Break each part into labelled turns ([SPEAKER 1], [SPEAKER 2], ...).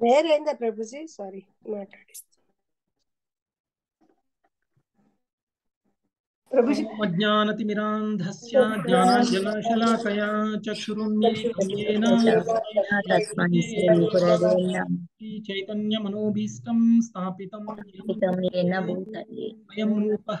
[SPEAKER 1] వేరైందా Prabhuji sorry మాట్లాడిస్తా Prabhuji
[SPEAKER 2] అజ్ఞానతిమిరాంధస్య జ్ఞానాంజనశలాకయా చక్షురున్మిలితం
[SPEAKER 3] తస్మై శ్రీ గురవే నమః
[SPEAKER 2] చైతన్యమనోభీష్టం స్థాపితం
[SPEAKER 3] హితం येन భూతలే
[SPEAKER 2] అయం రూపः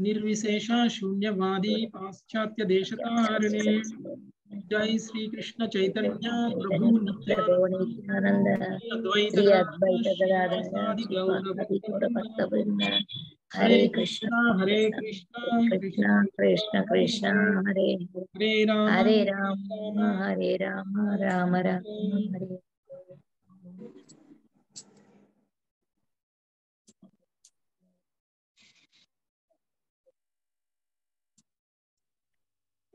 [SPEAKER 2] निर्विशेष
[SPEAKER 3] शून्यवादी पाश्चात्य देश जय श्री कृष्ण चैतन्य प्रभु
[SPEAKER 2] हरे कृष्णा
[SPEAKER 3] हरे कृष्णा। कृष्णा कृष्ण
[SPEAKER 2] कृष्ण हरे।
[SPEAKER 3] हरे राम। हरे राम राम राम हरे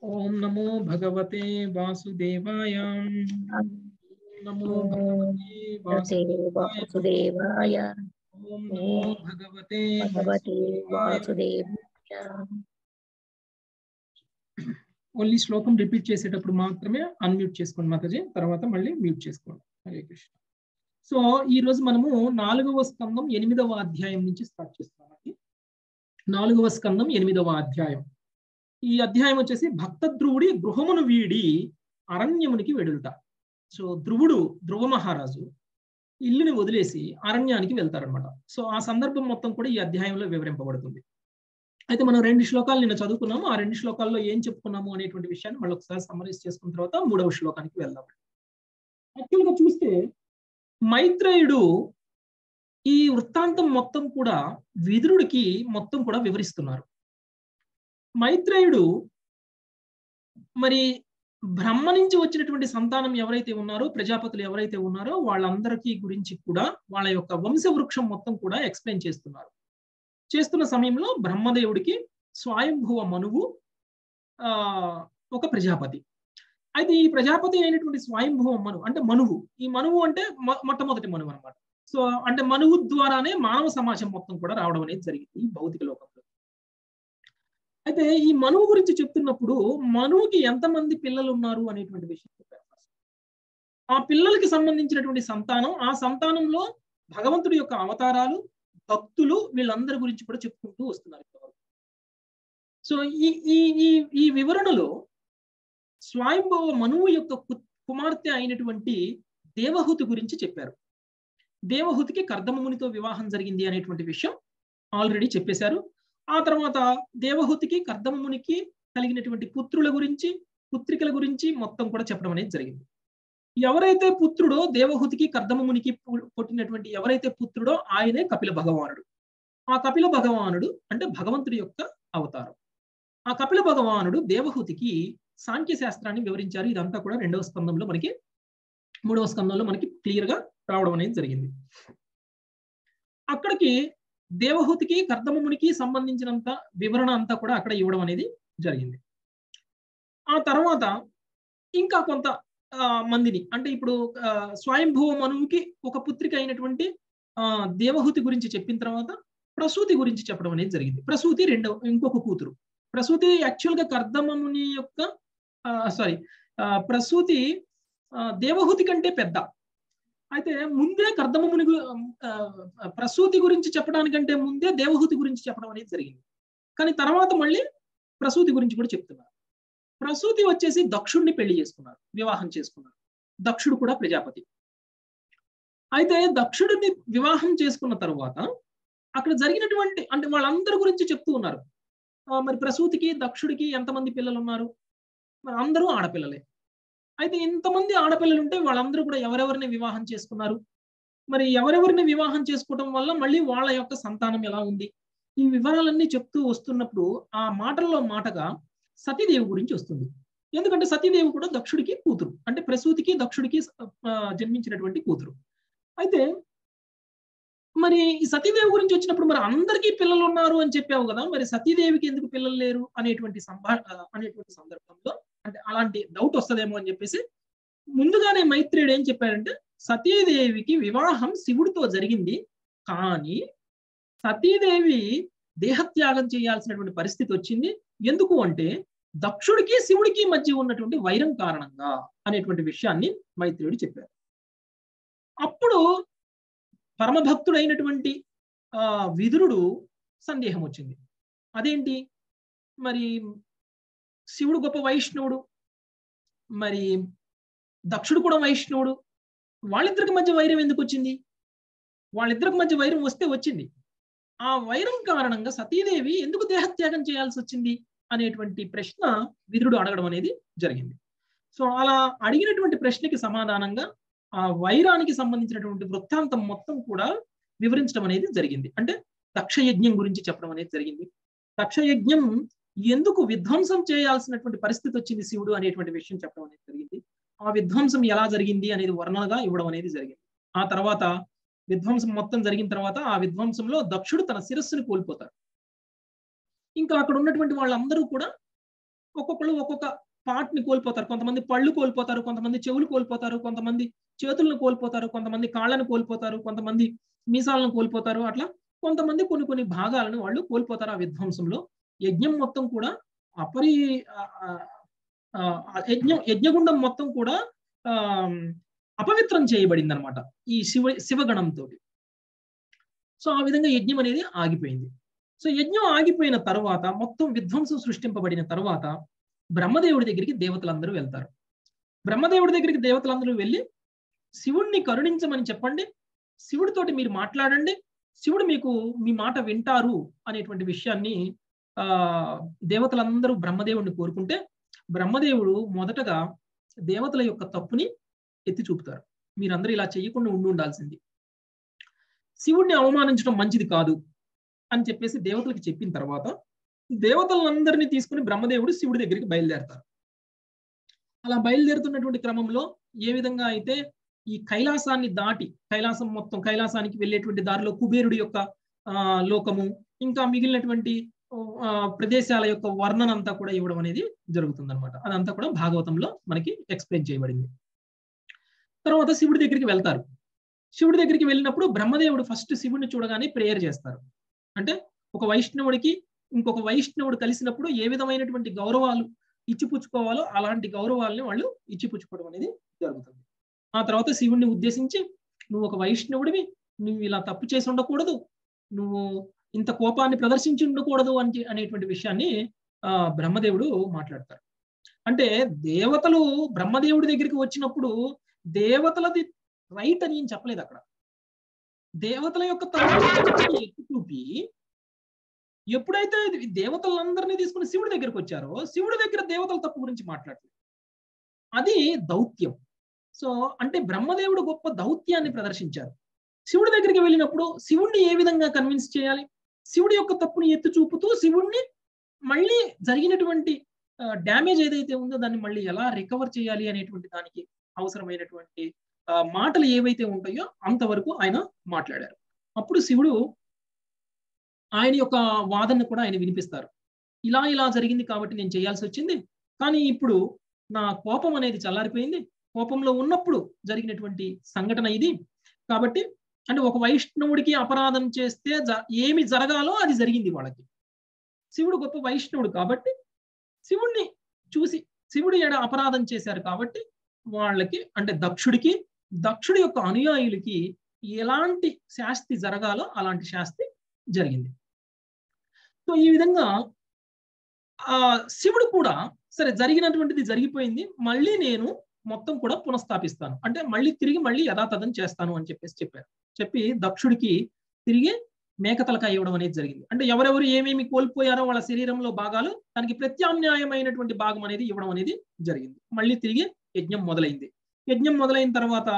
[SPEAKER 2] ఓం నమో భగవతే వాసుదేవాయ. నమో భగవతే వాసుదేవాయ. ఓం నమో భగవతే వాసుదేవాయ. ఓన్లీ శ్లోకం రిపీట్ చేసేటప్పుడు మాత్రమే అన్మ్యూట్ చేసుకోండి మాతాజీ. తర్వాత మళ్ళీ మ్యూట్ చేసుకోండి. హరే కృష్ణ. సో ఈ రోజు మనము నాలుగవ స్కందం ఎనిమిదవ అధ్యాయం నుంచి స్టార్ట్ చేస్తామండి నాలుగవ స్కందం ఎనిమిదవ అధ్యాయం. ఈ అధ్యాయం వచ్చేసి భక్త ధ్రువుడి గృహమును వీడి అరణ్యమునికి వెడులుట సో ధ్రువుడు ధ్రువ మహారాజు ఇల్లుని వదిలేసి అరణ్యానికి వెళ్తారనమాట సో ఆ సందర్భం మొత్తం కూడా ఈ అధ్యాయంలో వివరింపబడుతుంది. అయితే మనం రెండు శ్లోకాలు నిన్న చదువుకున్నాము. ఆ రెండు శ్లోకాల్లో ఏం చెప్పుకున్నాము అనేటువంటి విషయాన్ని మళ్ళీ ఒకసారి సమరైజ్ చేసుకున్న తర్వాత మూడవ శ్లోకానికి వెళ్దాం. యాక్చువల్గా చూస్తే మైత్రేయుడు ఈ వృత్తాంతం మొత్తం కూడా విదురుడికి మొత్తం కూడా వివరిస్తున్నారు. మైత్రేయుడు మరి బ్రహ్మ నుంచి వచ్చినటువంటి సంతానం ఎవరైతే ఉన్నారో ప్రజాపతులు ఎవరైతే ఉన్నారో వాళ్ళందరికీ గురించి కూడా వాళ్ళ యొక్క వంశ వృక్షం మొత్తం కూడా ఎక్స్ప్లెయిన్ చేస్తున్నారు. చేస్తున్న సమయంలో బ్రహ్మదేవుడికి స్వయంభువ మనువు ఆ ఒక ప్రజాపతి. అయితే ఈ ప్రజాపతి అయినటువంటి స్వయంభువ మనువు అంటే మనువు ఈ మనువు అంటే మొ- మొట్టమొదటి మనువు అనమాట సో అంటే మనువు ద్వారానే మానవ సమాజం మొత్తం కూడా రావడం అనేది జరిగింది ఈ భౌతిక లోకం. అయితే ఈ మనువు గురించి చెప్తున్నప్పుడు మనువుకి ఎంతమంది పిల్లలు ఉన్నారు అనేటువంటి విషయం చెప్పారు ఆ పిల్లలకి సంబంధించినటువంటి సంతానం ఆ సంతానంలో భగవంతుడి యొక్క అవతారాలు భక్తులు వీళ్ళందరి గురించి కూడా చెప్పుకుంటూ వస్తున్నారు సో ఈ ఈ ఈ ఈ వివరణలో స్వయంభవ మనువు యొక్క కు- కుమార్తె అయినటువంటి దేవహుతి గురించి చెప్పారు. దేవహుతికి కర్దమమునితో వివాహం జరిగింది అనేటువంటి విషయం ఆల్రెడీ చెప్పేశారు. ఆ తర్వాత దేవహుతికి కర్దమమునికి కలిగినటువంటి పుత్రుల గురించి పుత్రికల గురించి మొత్తం కూడా చెప్పడం అనేది జరిగింది. ఎవరైతే పుత్రుడో దేవహుతికి కర్దమమునికి పుట్టినటువంటి ఎవరైతే పుత్రుడో ఆయనే కపిల భగవానుడు. ఆ కపిల భగవానుడు అంటే భగవంతుడి యొక్క అవతారం. ఆ కపిల భగవానుడు దేవహుతికి సాంఖ్య శాస్త్రాన్ని వివరించారు. ఇదంతా కూడా రెండవ స్కందంలో మనకి మూడవ స్కందంలో మనకి క్లియర్గా రావడం అనేది జరిగింది. అక్కడికి దేవహుతికి కర్దమమునికి సంబంధించినంత వివరణ అంతా కూడా అక్కడ ఇవ్వడం అనేది జరిగింది. ఆ తర్వాత ఇంకా కొంత ఆ, మందిని అంటే ఇప్పుడు ఆ, స్వయంభువ మనువుకి ఒక పుత్రిక అయినటువంటి ఆ దేవహుతి గురించి చెప్పిన తర్వాత ప్రసూతి గురించి చెప్పడం అనేది జరిగింది. ప్రసూతి రెండవ ఇంకొక కూతురు. ప్రసూతి యాక్చువల్గా కర్దమముని యొక్క సారీ ప్రసూతి దేవహూతి దేవహుతి కంటే పెద్ద. అయితే ముందే కర్దమముని ప్రసూతి గురించి చెప్పడానికంటే ముందే దేవహుతి గురించి చెప్పడం అనేది జరిగింది. కానీ తర్వాత మళ్ళీ ప్రసూతి గురించి కూడా చెప్తున్నారు. ప్రసూతి వచ్చేసి దక్షుణ్ణి పెళ్ళి చేసుకున్నారు వివాహం చేసుకున్నారు. దక్షుడు కూడా ప్రజాపతి. అయితే దక్షుడిని వివాహం చేసుకున్న తర్వాత అక్కడ జరిగినటువంటి అంటే వాళ్ళందరి గురించి చెప్తూ ఉన్నారు. మరి ప్రసూతికి దక్షుడికి ఎంతమంది పిల్లలు ఉన్నారు మరి అందరూ ఆడపిల్లలే. అయితే ఇంతమంది ఆడపిల్లలు ఉంటే వాళ్ళందరూ కూడా ఎవరెవరిని వివాహం చేసుకున్నారు? మరి ఎవరెవరిని వివాహం చేసుకోవటం వల్ల మళ్ళీ వాళ్ళ యొక్క సంతానం ఎలా ఉంది? ఈ వివరాలన్నీ చెప్తూ వస్తున్నప్పుడు ఆ మాటల్లో మాటగా సతీదేవి గురించి వస్తుంది. ఎందుకంటే సతీదేవి కూడా దక్షుడికి కూతురు. అంటే ప్రసూతికి దక్షుడికి జన్మించినటువంటి కూతురు. అయితే మరి ఈ సతీదేవి గురించి వచ్చినప్పుడు మరి అందరికీ పిల్లలు ఉన్నారు అని చెప్పావు కదా మరి సతీదేవికి ఎందుకు పిల్లలు లేరు అనేటువంటి సంభా అనేటువంటి సందర్భంలో? అంటే అలాంటి డౌట్ వస్తుందేమో అని చెప్పేసి ముందుగానే మైత్రేయుడు ఏం చెప్పారంటే సతీదేవికి వివాహం శివుడితో జరిగింది కానీ సతీదేవి దేహత్యాగం చేయాల్సినటువంటి పరిస్థితి వచ్చింది. ఎందుకు అంటే దక్షుడికి శివుడికి మధ్య ఉన్నటువంటి వైరం కారణంగా అనేటువంటి విషయాన్ని మైత్రేయుడు చెప్పారు అప్పుడు పరమభక్తుడైనటువంటి ఆ విదురుడు సందేహం వచ్చింది. అదేంటి? మరి శివుడు గొప్ప వైష్ణవుడు మరి దక్షుడు కూడా వైష్ణవుడు వాళ్ళిద్దరికి మధ్య వైరం ఎందుకు వచ్చింది? వాళ్ళిద్దరికి మధ్య వైరం వస్తే వచ్చింది. ఆ వైరం కారణంగా సతీదేవి ఎందుకు దేహత్యాగం చేయాల్సి వచ్చింది? అనేటువంటి ప్రశ్న విదురుడు అడగడం అనేది జరిగింది. సో అలా అడిగినటువంటి ప్రశ్నకి సమాధానంగా ఆ వైరానికి సంబంధించినటువంటి వృత్తాంతం మొత్తం కూడా వివరించడం అనేది జరిగింది. అంటే దక్షయజ్ఞం గురించి చెప్పడం అనేది జరిగింది. దక్షయజ్ఞం ఎందుకు విధ్వంసం చేయాల్సినటువంటి పరిస్థితి వచ్చింది శివుడు అనేటువంటి విషయం చెప్పడం అనేది జరిగింది. ఆ విధ్వంసం ఎలా జరిగింది అనేది వర్ణనగా ఇవ్వడం అనేది జరిగింది. ఆ తర్వాత విధ్వంసం మొత్తం జరిగిన తర్వాత ఆ విధ్వంసంలో దక్షుడు తన శిరస్సును కోల్పోతారు ఇంకా అక్కడ ఉన్నటువంటి వాళ్ళందరూ కూడా ఒక్కొక్కరు ఒక్కొక్క పార్ట్ని కోల్పోతారు కొంతమంది పళ్ళు కోల్పోతారు కొంతమంది చెవులు కోల్పోతారు కొంతమంది చేతులను కోల్పోతారు కొంతమంది కాళ్ళను కోల్పోతారు కొంతమంది మీసాలను కోల్పోతారు అట్లా కొంతమంది కొన్ని కొన్ని భాగాలను వాళ్ళు కోల్పోతారు ఆ విధ్వంసంలో. యజ్ఞం మొత్తం కూడా అపరి యజ్ఞం యజ్ఞగుండం మొత్తం కూడా ఆ అపవిత్రం చేయబడింది అనమాట ఈ శివ శివగణంతో సో ఆ విధంగా యజ్ఞం అనేది ఆగిపోయింది. సో యజ్ఞం ఆగిపోయిన తర్వాత మొత్తం విధ్వంసం సృష్టింపబడిన తర్వాత బ్రహ్మదేవుడి దగ్గరికి దేవతలందరూ వెళ్తారు. బ్రహ్మదేవుడి దగ్గరికి దేవతలందరూ వెళ్ళి శివుణ్ణి కరుణించమని చెప్పండి శివుడితోటి మీరు మాట్లాడండి శివుడు మీకు మీ మాట వింటారు అనేటువంటి విషయాన్ని ఆ దేవతలందరూ బ్రహ్మదేవుడిని కోరుకుంటే బ్రహ్మదేవుడు మొదటగా దేవతల యొక్క తప్పుని ఎత్తి చూపుతారు. మీరందరూ ఇలా చేయకుండా ఉండి ఉండాల్సింది. శివుణ్ణి అవమానించడం మంచిది కాదు అని చెప్పేసి దేవతలకు చెప్పిన తర్వాత దేవతలందరినీ తీసుకుని బ్రహ్మదేవుడు శివుడి దగ్గరికి బయలుదేరతారు. అలా బయలుదేరుతున్నటువంటి క్రమంలో ఏ విధంగా అయితే ఈ కైలాసాన్ని దాటి కైలాసం మొత్తం కైలాసానికి వెళ్ళేటువంటి దారిలో కుబేరుడి యొక్క లోకము ఇంకా మిగిలినటువంటి ఆ, ప్రదేశాల యొక్క వర్ణన అంతా కూడా ఇవ్వడం అనేది జరుగుతుంది అనమాట అదంతా కూడా భాగవతంలో మనకి ఎక్స్ప్లెయిన్ చేయబడింది. తర్వాత శివుడి దగ్గరికి వెళ్తారు. శివుడి దగ్గరికి వెళ్ళినప్పుడు బ్రహ్మదేవుడు ఫస్ట్ శివుడిని చూడగానే ప్రేయర్ చేస్తారు. అంటే ఒక వైష్ణవుడికి ఇంకొక వైష్ణవుడు కలిసినప్పుడు ఏ విధమైనటువంటి గౌరవాలు ఇచ్చిపుచ్చుకోవాలో అలాంటి గౌరవాలని వాళ్ళు ఇచ్చిపుచ్చుకోవడం అనేది జరుగుతుంది. ఆ తర్వాత శివుణ్ణి ఉద్దేశించి నువ్వు ఒక వైష్ణవుడివి నువ్వు ఇలా తప్పు చేసి ఉండకూడదు నువ్వు ఇంత కోపాన్ని ప్రదర్శించి ఉండకూడదు అని అనేటువంటి విషయాన్ని ఆ బ్రహ్మదేవుడు మాట్లాడతారు. అంటే దేవతలు బ్రహ్మదేవుడి దగ్గరికి వచ్చినప్పుడు దేవతలది రైట్ అని ఏం చెప్పలేదు అక్కడ. దేవతల యొక్క తప్పుని చూపి ఎప్పుడైతే దేవతలందరినీ తీసుకుని శివుడి దగ్గరికి వచ్చారో శివుడి దగ్గర దేవతల తప్పు గురించి మాట్లాడలేదు. అది దౌత్యం. సో అంటే బ్రహ్మదేవుడు గొప్ప దౌత్యాన్ని ప్రదర్శించారు. శివుడి దగ్గరికి వెళ్ళినప్పుడు శివుణ్ణి ఏ విధంగా కన్విన్స్ చేయాలి? శివుడి యొక్క తప్పుని ఎత్తి చూపుతూ శివుణ్ణి మళ్ళీ జరిగినటువంటి డ్యామేజ్ ఏదైతే ఉందో దాన్ని మళ్ళీ ఎలా రికవర్ చేయాలి అనేటువంటి దానికి అవసరమైనటువంటి మాటలు ఏవైతే ఉంటాయో అంతవరకు ఆయన మాట్లాడారు. అప్పుడు శివుడు ఆయన యొక్క వాదనను కూడా ఆయన వినిపిస్తారు. ఇలా ఇలా జరిగింది కాబట్టి నేను చేయాల్సి వచ్చింది. కానీ ఇప్పుడు నా కోపం అనేది చల్లారిపోయింది. కోపంలో ఉన్నప్పుడు జరిగినటువంటి సంఘటన ఇది. కాబట్టి అంటే ఒక వైష్ణవుడికి అపరాధం చేస్తే జ- ఏమి జరగాలో అది జరిగింది వాళ్ళకి. శివుడు గొప్ప వైష్ణవుడు కాబట్టి శివుణ్ణి చూసి శివుడు ఎడ అపరాధం చేశారు కాబట్టి వాళ్ళకి అంటే దక్షుడికి దక్షుడి యొక్క అనుయాయులకి ఎలాంటి శాస్తి జరగాలో అలాంటి శాస్తి జరిగింది. సో ఈ విధంగా ఆ శివుడు కూడా సరే జరిగినటువంటిది జరిగిపోయింది. మళ్ళీ నేను మొత్తం కూడా పునఃస్థాపిస్తాను. అంటే మళ్ళీ తిరిగి మళ్ళీ యథాతథం చేస్తాను అని చెప్పేసి చెప్పారు. చెప్పి దక్షుడికి తిరిగి మేకతలకాయ ఇవ్వడం అనేది జరిగింది. అంటే ఎవరెవరు ఏమేమి కోల్పోయారో వాళ్ళ శరీరంలో భాగాలు దానికి ప్రత్యామ్నాయమైనటువంటి భాగం అనేది ఇవ్వడం అనేది జరిగింది. మళ్ళీ తిరిగి యజ్ఞం మొదలైంది. యజ్ఞం మొదలైన తర్వాత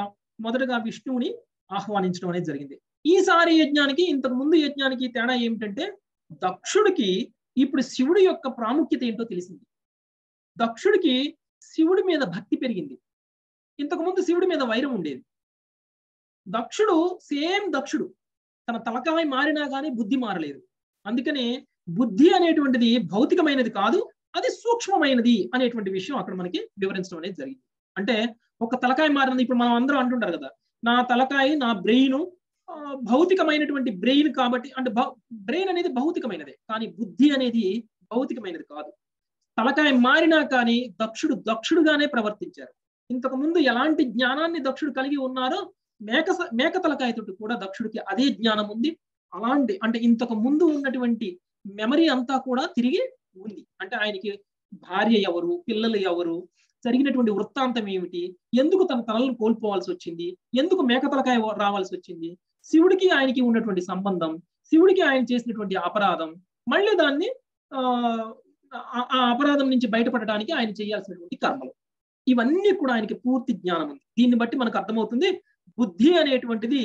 [SPEAKER 2] మొదటగా విష్ణువుని ఆహ్వానించడం అనేది జరిగింది. ఈసారి యజ్ఞానికి ఇంతకు ముందు యజ్ఞానికి తేడా ఏమిటంటే దక్షుడికి ఇప్పుడు శివుడి యొక్క ప్రాముఖ్యత ఏంటో తెలిసింది. దక్షుడికి శివుడి మీద భక్తి పెరిగింది. ఇంతకుముందు శివుడి మీద వైరం ఉండేది. దక్షుడు సేమ్ దక్షుడు. తన తలకాయ మారినా కానీ బుద్ధి మారలేదు. అందుకనే బుద్ధి అనేటువంటిది భౌతికమైనది కాదు అది సూక్ష్మమైనది అనేటువంటి విషయం అక్కడ మనకి వివరించడం అనేది జరిగింది. అంటే ఒక తలకాయ మారినది ఇప్పుడు మనం అందరం అంటుంటారు కదా నా తలకాయ నా బ్రెయిన్ భౌతికమైనటువంటి బ్రెయిన్ కాబట్టి అంటే బ్రెయిన్ అనేది భౌతికమైనదే కానీ బుద్ధి అనేది భౌతికమైనది కాదు. తలకాయ మారినా కానీ దక్షుడు దక్షుడుగానే ప్రవర్తించారు. ఇంతకు ముందు ఎలాంటి జ్ఞానాన్ని దక్షుడు కలిగి ఉన్నారో మేక మేక తలకాయతోటి కూడా దక్షుడికి అదే జ్ఞానం ఉంది. అలాంటి అంటే ఇంతకు ముందు ఉన్నటువంటి మెమరీ అంతా కూడా తిరిగి ఉంది. అంటే ఆయనకి భార్య ఎవరు పిల్లలు ఎవరు జరిగినటువంటి వృత్తాంతం ఏమిటి ఎందుకు తన తలలను కోల్పోవాల్సి వచ్చింది ఎందుకు మేక తలకాయ రావాల్సి వచ్చింది శివుడికి ఆయనకి ఉన్నటువంటి సంబంధం శివుడికి ఆయన చేసినటువంటి అపరాధం మళ్ళీ దాన్ని ఆ అపరాధం నుంచి బయటపడడానికి ఆయన చేయాల్సినటువంటి కర్మలు. ఇవన్నీ కూడా ఆయనకి పూర్తి జ్ఞానం ఉంది. దీన్ని బట్టి మనకు అర్థమవుతుంది బుద్ధి అనేటువంటిది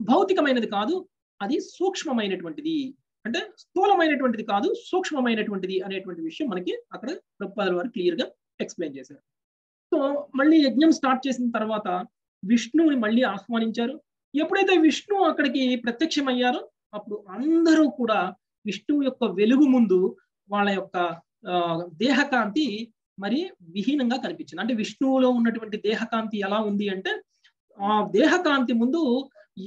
[SPEAKER 2] భౌతికమైనది కాదు అది సూక్ష్మమైనటువంటిది. అంటే స్థూలమైనటువంటిది కాదు సూక్ష్మమైనటువంటిది అనేటువంటి విషయం మనకి అక్కడ ప్రభుపాదుల వారు క్లియర్గా ఎక్స్ప్లెయిన్ చేశారు. సో మళ్ళీ యజ్ఞం స్టార్ట్ చేసిన తర్వాత విష్ణువుని మళ్ళీ ఆహ్వానించారు. ఎప్పుడైతే విష్ణు అక్కడికి ప్రత్యక్షమయ్యారో అప్పుడు అందరూ కూడా విష్ణువు యొక్క వెలుగు ముందు వాళ్ళ యొక్క దేహకాంతి మరి విహీనంగా కనిపించింది. అంటే విష్ణువులో ఉన్నటువంటి దేహకాంతి ఎలా ఉంది అంటే ఆ దేహకాంతి ముందు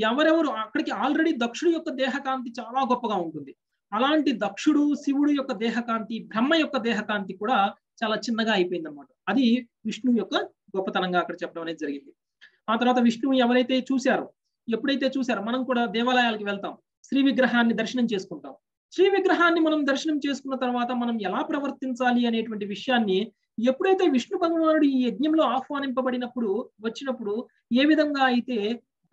[SPEAKER 2] ఎవరెవరు అక్కడికి ఆల్రెడీ దక్షుడు యొక్క దేహకాంతి చాలా గొప్పగా ఉంటుంది. అలాంటి దక్షుడు శివుడు యొక్క దేహకాంతి బ్రహ్మ యొక్క దేహకాంతి కూడా చాలా చిన్నగా అయిపోయింది అనమాట అది విష్ణువు యొక్క గొప్పతనంగా అక్కడ చెప్పడం అనేది జరిగింది. ఆ తర్వాత విష్ణువు ఎవరైతే చూశారో ఎప్పుడైతే చూసారో మనం కూడా దేవాలయాలకు వెళ్తాం శ్రీ విగ్రహాన్ని దర్శనం చేసుకుంటాం. శ్రీ విగ్రహాన్ని మనం దర్శనం చేసుకున్న తర్వాత మనం ఎలా ప్రవర్తించాలి అనేటువంటి విషయాన్ని ఎప్పుడైతే విష్ణు భగవానుడు ఈ యజ్ఞంలో ఆహ్వానింపబడినప్పుడు వచ్చినప్పుడు ఏ విధంగా అయితే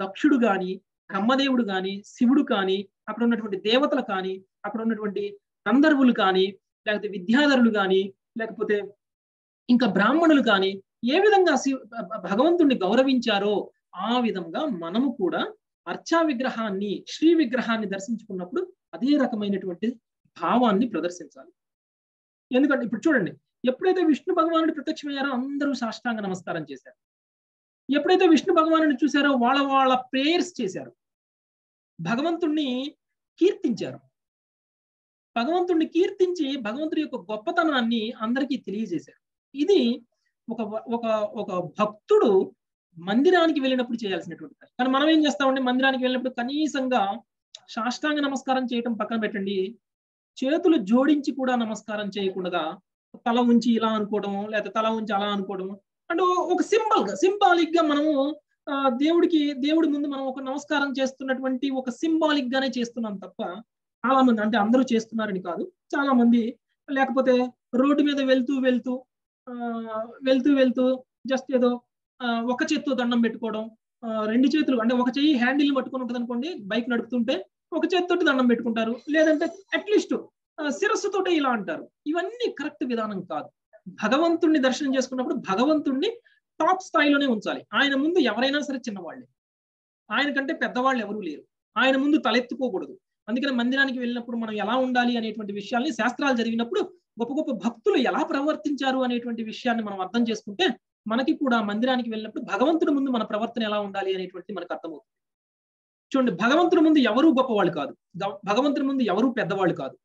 [SPEAKER 2] దక్షుడు గాని బ్రహ్మదేవుడు గాని శివుడు కానీ అక్కడ ఉన్నటువంటి దేవతలు కానీ అక్కడ ఉన్నటువంటి గంధర్వులు కానీ లేకపోతే విద్యాధరులు కానీ లేకపోతే ఇంకా బ్రాహ్మణులు కానీ ఏ విధంగా భగవంతుణ్ణి గౌరవించారో ఆ విధంగా మనము కూడా అర్చా విగ్రహాన్ని శ్రీ విగ్రహాన్ని దర్శించుకున్నప్పుడు అదే రకమైనటువంటి భావాన్ని ప్రదర్శించాలి. ఎందుకంటే ఇప్పుడు చూడండి ఎప్పుడైతే విష్ణు భగవానుడు ప్రత్యక్షమయ్యారో అందరూ సాష్టాంగ నమస్కారం చేశారు. ఎప్పుడైతే విష్ణు భగవానుని చూశారో వాళ్ళ వాళ్ళ ప్రేయర్స్ చేశారు. భగవంతుణ్ణి కీర్తించారు. భగవంతుణ్ణి కీర్తించి భగవంతుడి యొక్క గొప్పతనాన్ని అందరికీ తెలియజేశారు. ఇది ఒక ఒక ఒక భక్తుడు మందిరానికి వెళ్ళినప్పుడు చేయాల్సినటువంటి కానీ మనం ఏం చేస్తామంటే మందిరానికి వెళ్ళినప్పుడు కనీసంగా సాష్టాంగ నమస్కారం చేయటం పక్కన పెట్టండి. చేతులు జోడించి కూడా నమస్కారం చేయకుండా తల ఉంచి ఇలా అనుకోవడం లేదా తల ఉంచి అలా అనుకోవడం అంటే ఒక సింబల్గా సింబాలిక్గా మనము దేవుడికి దేవుడి ముందు మనం ఒక నమస్కారం చేస్తున్నటువంటి ఒక సింబాలిక్ గానే చేస్తున్నాం తప్ప చాలా మంది అంటే అందరూ చేస్తున్నారని కాదు. చాలా మంది లేకపోతే రోడ్డు మీద వెళ్తూ వెళ్తూ వెళ్తూ వెళ్తూ జస్ట్ ఏదో ఒక చేత్తో దండం పెట్టుకోవడం రెండు చేతులు అంటే ఒక చెయ్యి హ్యాండిల్ పట్టుకొని ఉంటుంది అనుకోండి బైక్ నడుపుతుంటే ఒక చేతితో దండం పెట్టుకుంటారు. లేదంటే అట్లీస్ట్ శిరస్సుతోటే ఇలా అంటారు. ఇవన్నీ కరెక్ట్ విధానం కాదు. భగవంతుణ్ణి దర్శనం చేసుకున్నప్పుడు భగవంతుణ్ణి టాప్ స్థాయిలోనే ఉంచాలి. ఆయన ముందు ఎవరైనా సరే చిన్నవాళ్ళే. ఆయన కంటే పెద్దవాళ్ళు ఎవరూ లేరు. ఆయన ముందు తలెత్తుకోకూడదు. అందుకని మందిరానికి వెళ్ళినప్పుడు మనం ఎలా ఉండాలి అనేటువంటి విషయాల్ని శాస్త్రాలు చదివినప్పుడు గొప్ప గొప్ప భక్తులు ఎలా ప్రవర్తించారు అనేటువంటి విషయాన్ని మనం అర్థం చేసుకుంటే మనకి కూడా మందిరానికి వెళ్ళినప్పుడు భగవంతుడి ముందు మన ప్రవర్తన ఎలా ఉండాలి అనేటువంటి మనకు అర్థమవుతుంది. చూడండి భగవంతుడి ముందు ఎవరూ గొప్పవాళ్ళు కాదు. భగవంతుడి ముందు ఎవరూ పెద్దవాళ్ళు కాదు.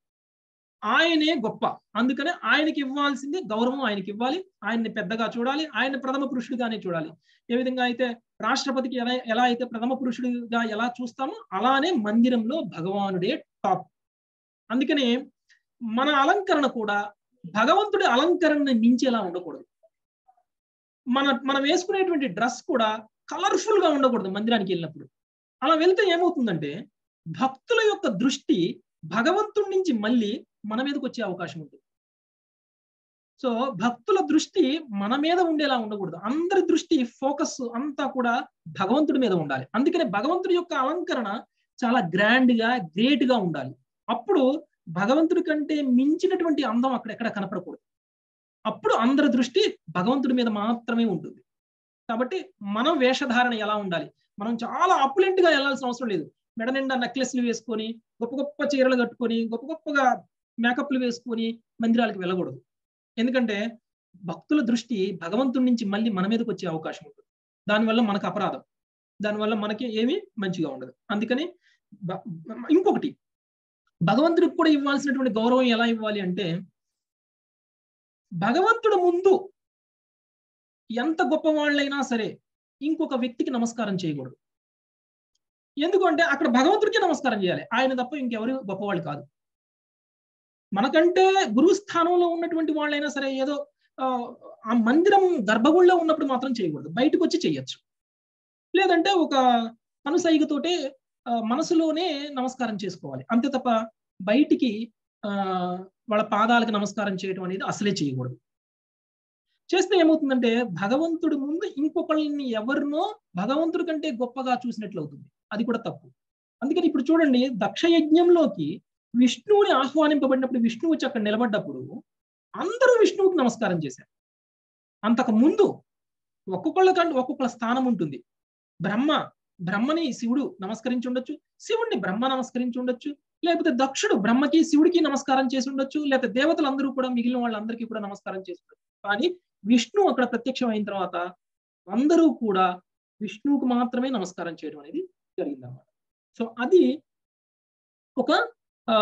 [SPEAKER 2] ఆయనే గొప్ప. అందుకనే ఆయనకి ఇవ్వాల్సింది గౌరవం ఆయనకి ఇవ్వాలి. ఆయన్ని పెద్దగా చూడాలి. ఆయన ప్రథమ పురుషుడిగానే చూడాలి. ఏ విధంగా అయితే రాష్ట్రపతికి ఎలా ఎలా అయితే ప్రథమ పురుషుడిగా ఎలా చూస్తామో అలానే మందిరంలో భగవానుడే టాప్. అందుకనే మన అలంకరణ కూడా భగవంతుడి అలంకరణని మించేలా ఉండకూడదు. మన మనం వేసుకునేటువంటి డ్రెస్ కూడా కలర్ఫుల్గా ఉండకూడదు మందిరానికి వెళ్ళినప్పుడు. అలా వెళ్తే ఏమవుతుందంటే భక్తుల యొక్క దృష్టి భగవంతుడి నుంచి మళ్ళీ మన మీదకి వచ్చే అవకాశం ఉంటుంది. సో భక్తుల దృష్టి మన మీద ఉండేలా ఉండకూడదు. అందరి దృష్టి ఫోకస్ అంతా కూడా భగవంతుడి మీద ఉండాలి. అందుకనే భగవంతుడి యొక్క అలంకరణ చాలా గ్రాండ్గా గ్రేట్గా ఉండాలి. అప్పుడు భగవంతుడి కంటే మించినటువంటి అందం అక్కడ ఎక్కడ కనపడకూడదు. అప్పుడు అందరి దృష్టి భగవంతుడి మీద మాత్రమే ఉంటుంది. కాబట్టి మనం వేషధారణ ఎలా ఉండాలి? మనం చాలా అపులెంట్గా వెళ్ళాల్సిన అవసరం లేదు. మెడ నిండా నెక్లెస్లు వేసుకొని గొప్ప గొప్ప చీరలు కట్టుకొని గొప్ప గొప్పగా మేకప్లు వేసుకొని మందిరాలకు వెళ్ళకూడదు. ఎందుకంటే భక్తుల దృష్టి భగవంతుడి నుంచి మళ్ళీ మన మీదకి వచ్చే అవకాశం ఉంటుంది. దానివల్ల మనకు అపరాధం. దానివల్ల మనకి ఏమీ మంచిగా ఉండదు. అందుకని ఇంకొకటి భగవంతుడికి కూడా ఇవ్వాల్సినటువంటి గౌరవం ఎలా ఇవ్వాలి అంటే భగవంతుడు ముందు ఎంత గొప్పవాళ్ళైనా సరే ఇంకొక వ్యక్తికి నమస్కారం చేయకూడదు. ఎందుకంటే అక్కడ భగవంతుడికి నమస్కారం చేయాలి. ఆయన తప్ప ఇంకెవరు గొప్పవాళ్ళు కాదు. మనకంటే గురువు స్థానంలో ఉన్నటువంటి వాళ్ళైనా సరే ఏదో ఆ మందిరం గర్భగుడిలో ఉన్నప్పుడు మాత్రం చేయకూడదు. బయటకు వచ్చి చేయొచ్చు. లేదంటే ఒక కనుసైగతోటే మనసులోనే నమస్కారం చేసుకోవాలి. అంతే తప్ప బయటికి ఆ వాళ్ళ పాదాలకు నమస్కారం చేయడం అనేది అసలే చేయకూడదు. చేస్తే ఏమవుతుందంటే భగవంతుడు ముందు ఇంకొకళ్ళని ఎవరినో భగవంతుడి కంటే గొప్పగా చూసినట్లు అవుతుంది. అది కూడా తప్పు. అందుకని ఇప్పుడు చూడండి దక్ష యజ్ఞంలోకి విష్ణువుని ఆహ్వానింపబడినప్పుడు విష్ణువు వచ్చి అక్కడ నిలబడ్డప్పుడు అందరూ విష్ణువుకి నమస్కారం చేశారు. అంతకు ముందు ఒక్కొక్కళ్ళ కంటే ఒక్కొక్కళ్ళ స్థానం ఉంటుంది. బ్రహ్మ బ్రహ్మని శివుడు నమస్కరించి ఉండొచ్చు. శివుడిని బ్రహ్మ నమస్కరించి ఉండొచ్చు. లేకపోతే దక్షుడు బ్రహ్మకి శివుడికి నమస్కారం చేసి ఉండొచ్చు లేకపోతే దేవతలందరూ కూడా మిగిలిన వాళ్ళందరికీ కూడా నమస్కారం చేసి ఉండొచ్చు. కానీ విష్ణు అక్కడ ప్రత్యక్షం అయిన తర్వాత అందరూ కూడా విష్ణువుకు మాత్రమే నమస్కారం చేయడం అనేది జరిగిందన్నమాట. సో అది ఒక ఆ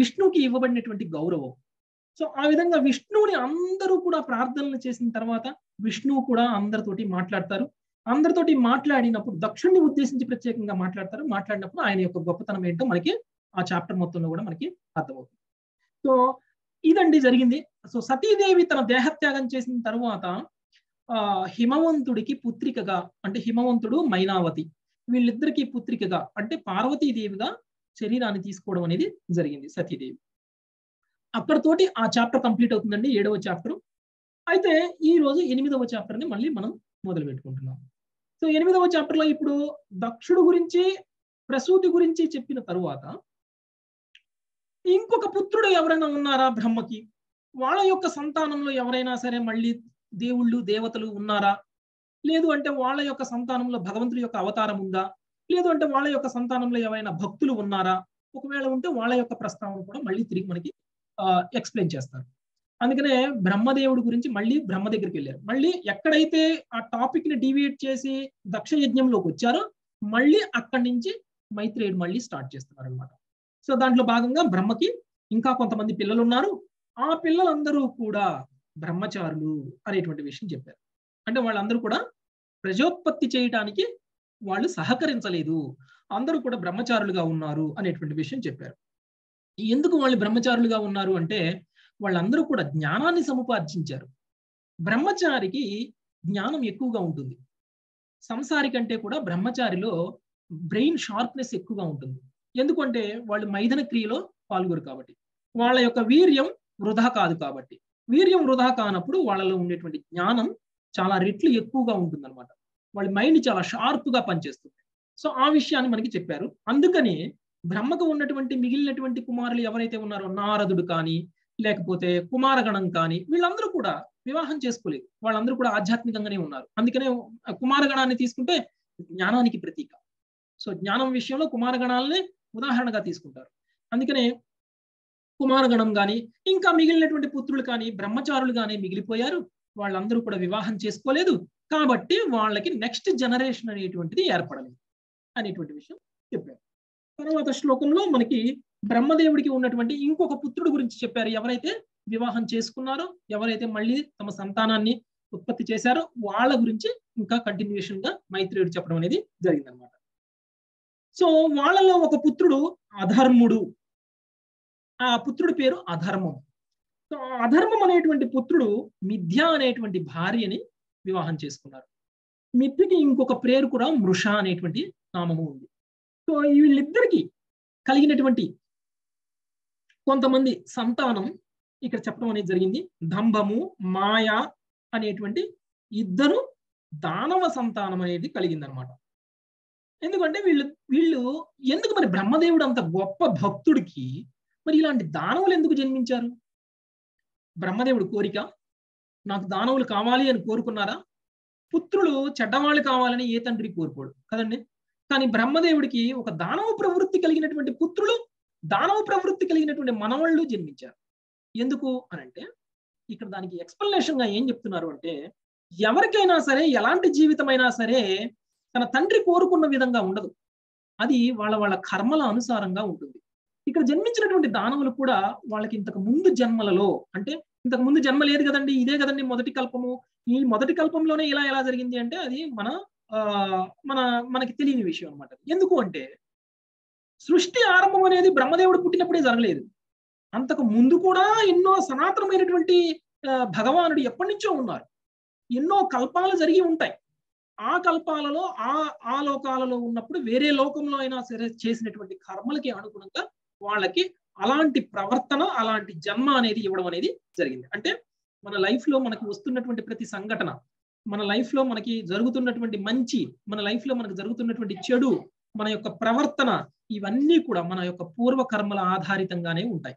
[SPEAKER 2] విష్ణువుకి ఇవ్వబడినటువంటి గౌరవం. సో ఆ విధంగా విష్ణువుని అందరూ కూడా ప్రార్థనలు చేసిన తర్వాత విష్ణువు కూడా అందరితోటి మాట్లాడతారు. అందరితోటి మాట్లాడినప్పుడు దక్షుణ్ణి ఉద్దేశించి ప్రత్యేకంగా మాట్లాడతారు. మాట్లాడినప్పుడు ఆయన యొక్క గొప్పతనం ఏంటో మనకి ఆ చాప్టర్ మొత్తంలో కూడా మనకి అర్థమవుతుంది. సో ఇదండి జరిగింది. సో సతీదేవి తన దేహత్యాగం చేసిన తర్వాత ఆ హిమవంతుడికి పుత్రికగా అంటే హిమవంతుడు మైనావతి వీళ్ళిద్దరికి పుత్రికగా అంటే పార్వతీదేవిగా శరీరాన్ని తీసుకోవడం అనేది జరిగింది సతీదేవి. అక్కడతోటి ఆ చాప్టర్ కంప్లీట్ అవుతుందండి ఏడవ చాప్టర్. అయితే ఈ రోజు ఎనిమిదవ చాప్టర్ని మళ్ళీ మనం మొదలు పెట్టుకుంటున్నాం సో ఎనిమిదవ చాప్టర్లో ఇప్పుడు దక్షుడు గురించి ప్రసూతి గురించి చెప్పిన తరువాత ఇంకొక పుత్రుడు ఎవరైనా ఉన్నారా బ్రహ్మకి? వాళ్ళ యొక్క సంతానంలో ఎవరైనా సరే మళ్ళీ దేవుళ్ళు దేవతలు ఉన్నారా? లేదు అంటే వాళ్ళ యొక్క సంతానంలో భగవంతుడి యొక్క అవతారం ఉందా? లేదు అంటే వాళ్ళ యొక్క సంతానంలో ఎవరైనా భక్తులు ఉన్నారా? ఒకవేళ ఉంటే వాళ్ళ యొక్క ప్రస్తావన కూడా మళ్ళీ తిరిగి మనకి ఎక్స్ప్లెయిన్ చేస్తారు. అందుకనే బ్రహ్మదేవుడి గురించి మళ్ళీ బ్రహ్మ దగ్గరికి వెళ్ళారు. మళ్ళీ ఎక్కడైతే ఆ టాపిక్ని డివియేట్ చేసి దక్ష యజ్ఞంలోకి వచ్చారో మళ్ళీ అక్కడి నుంచి మైత్రేయుడు మళ్ళీ స్టార్ట్ చేస్తున్నారు అనమాట సో దాంట్లో భాగంగా బ్రహ్మకి ఇంకా కొంతమంది పిల్లలు ఉన్నారు ఆ పిల్లలందరూ కూడా బ్రహ్మచారులు అనేటువంటి విషయం చెప్పారు. అంటే వాళ్ళందరూ కూడా ప్రజోత్పత్తి చేయటానికి వాళ్ళు సహకరించలేదు. అందరూ కూడా బ్రహ్మచారులుగా ఉన్నారు అనేటువంటి విషయం చెప్పారు. ఎందుకు వాళ్ళు బ్రహ్మచారులుగా ఉన్నారు అంటే వాళ్ళందరూ కూడా జ్ఞానాన్ని సముపార్జించారు. బ్రహ్మచారికి జ్ఞానం ఎక్కువగా ఉంటుంది. సంసారి కంటే కూడా బ్రహ్మచారిలో బ్రెయిన్ షార్ప్నెస్ ఎక్కువగా ఉంటుంది. ఎందుకంటే వాళ్ళు మైదన క్రియలో పాల్గొరు కాబట్టి. వాళ్ళ యొక్క వీర్యం వృధా కాదు కాబట్టి. వీర్యం వృధా కానప్పుడు వాళ్ళలో ఉండేటువంటి జ్ఞానం చాలా రెట్లు ఎక్కువగా ఉంటుంది అనమాట వాళ్ళ మైండ్ చాలా షార్ప్గా పనిచేస్తుంది. సో ఆ విషయాన్ని మనకి చెప్పారు. అందుకని బ్రహ్మకు ఉన్నటువంటి మిగిలినటువంటి కుమారులు ఎవరైతే ఉన్నారో నారదుడు కానీ లేకపోతే కుమారగణం కానీ వీళ్ళందరూ కూడా వివాహం చేసుకోలేదు. వాళ్ళందరూ కూడా ఆధ్యాత్మికంగానే ఉన్నారు. అందుకనే కుమారగణాన్ని తీసుకుంటే జ్ఞానానికి ప్రతీక. సో జ్ఞానం విషయంలో కుమారగణాలని ఉదాహరణగా తీసుకుంటారు. అందుకనే కుమారగణం కానీ ఇంకా మిగిలినటువంటి పుత్రులు కానీ బ్రహ్మచారులు కానీ మిగిలిపోయారు. వాళ్ళందరూ కూడా వివాహం చేసుకోలేదు. కాబట్టి వాళ్ళకి నెక్స్ట్ జనరేషన్ అనేటువంటిది ఏర్పడలేదు అనేటువంటి విషయం చెప్పారు. తర్వాత శ్లోకంలో మనకి బ్రహ్మదేవుడికి ఉన్నటువంటి ఇంకొక పుత్రుడు గురించి చెప్పారు. ఎవరైతే వివాహం చేసుకున్నారో ఎవరైతే మళ్ళీ తమ సంతానాన్ని ఉత్పత్తి చేశారో వాళ్ళ గురించి ఇంకా కంటిన్యూషన్గా మైత్రేయుడు చెప్పడం అనేది జరిగిందనమాట సో వాళ్ళలో ఒక పుత్రుడు అధర్ముడు. ఆ పుత్రుడి పేరు అధర్మం. సో అధర్మం అనేటువంటి పుత్రుడు మిథ్య అనేటువంటి భార్యని వివాహం చేసుకున్నారు. మిథ్యకి ఇంకొక పేరు కూడా మృష అనేటువంటి నామము ఉంది. సో వీళ్ళిద్దరికి కలిగినటువంటి కొంతమంది సంతానం ఇక్కడ చెప్పడం అనేది జరిగింది. దంభము మాయ అనేటువంటి ఇద్దరు దానవ సంతానం అనేది కలిగిందనమాట ఎందుకంటే వీళ్ళు వీళ్ళు ఎందుకు మరి బ్రహ్మదేవుడు అంత గొప్ప భక్తుడికి మరి ఇలాంటి దానవులు ఎందుకు జన్మించారు? బ్రహ్మదేవుడు కోరిక నాకు దానవులు కావాలి అని కోరుకున్నారా? పుత్రులు చెడ్డవాళ్ళు కావాలని ఏ తండ్రి కోరుకోడు కదండి? కానీ బ్రహ్మదేవుడికి ఒక దానవ ప్రవృత్తి కలిగినటువంటి పుత్రులు దానవ ప్రవృత్తి కలిగినటువంటి మనవాళ్ళు జన్మించారు. ఎందుకు అని అంటే ఇక్కడ దానికి ఎక్స్ప్లెనేషన్గా ఏం చెప్తున్నారు అంటే ఎవరికైనా సరే ఎలాంటి జీవితమైనా సరే తన తండ్రి కోరుకున్న విధంగా ఉండదు. అది వాళ్ళ వాళ్ళ కర్మల అనుసారంగా ఉంటుంది. ఇక్కడ జన్మించినటువంటి దానవులు కూడా వాళ్ళకి ఇంతకు ముందు జన్మలలో అంటే ఇంతకు ముందు జన్మ లేదు కదండి ఇదే కదండి మొదటి కల్పము. ఈ మొదటి కల్పంలోనే ఇలా ఎలా జరిగింది అంటే అది మన ఆ మన మనకి తెలియని విషయం అనమాట ఎందుకు అంటే సృష్టి ఆరంభం అనేది బ్రహ్మదేవుడు పుట్టినప్పుడే జరగలేదు. అంతకు ముందు కూడా ఎన్నో సనాతనమైనటువంటి భగవానుడు ఎప్పటి నుంచో ఉన్నారు. ఎన్నో కల్పాలు జరిగి ఉంటాయి. ఆ కల్పాలలో ఆ ఆ లోకాలలో ఉన్నప్పుడు వేరే లోకంలో అయినా సరే చేసినటువంటి కర్మలకి అనుగుణంగా వాళ్ళకి అలాంటి ప్రవర్తన అలాంటి జన్మ అనేది ఇవ్వడం అనేది జరిగింది. అంటే మన లైఫ్లో మనకి వస్తున్నటువంటి ప్రతి సంఘటన మన లైఫ్లో మనకి జరుగుతున్నటువంటి మంచి మన లైఫ్లో మనకు జరుగుతున్నటువంటి చెడు మన యొక్క ప్రవర్తన ఇవన్నీ కూడా మన యొక్క పూర్వ కర్మల ఆధారితంగానే ఉంటాయి.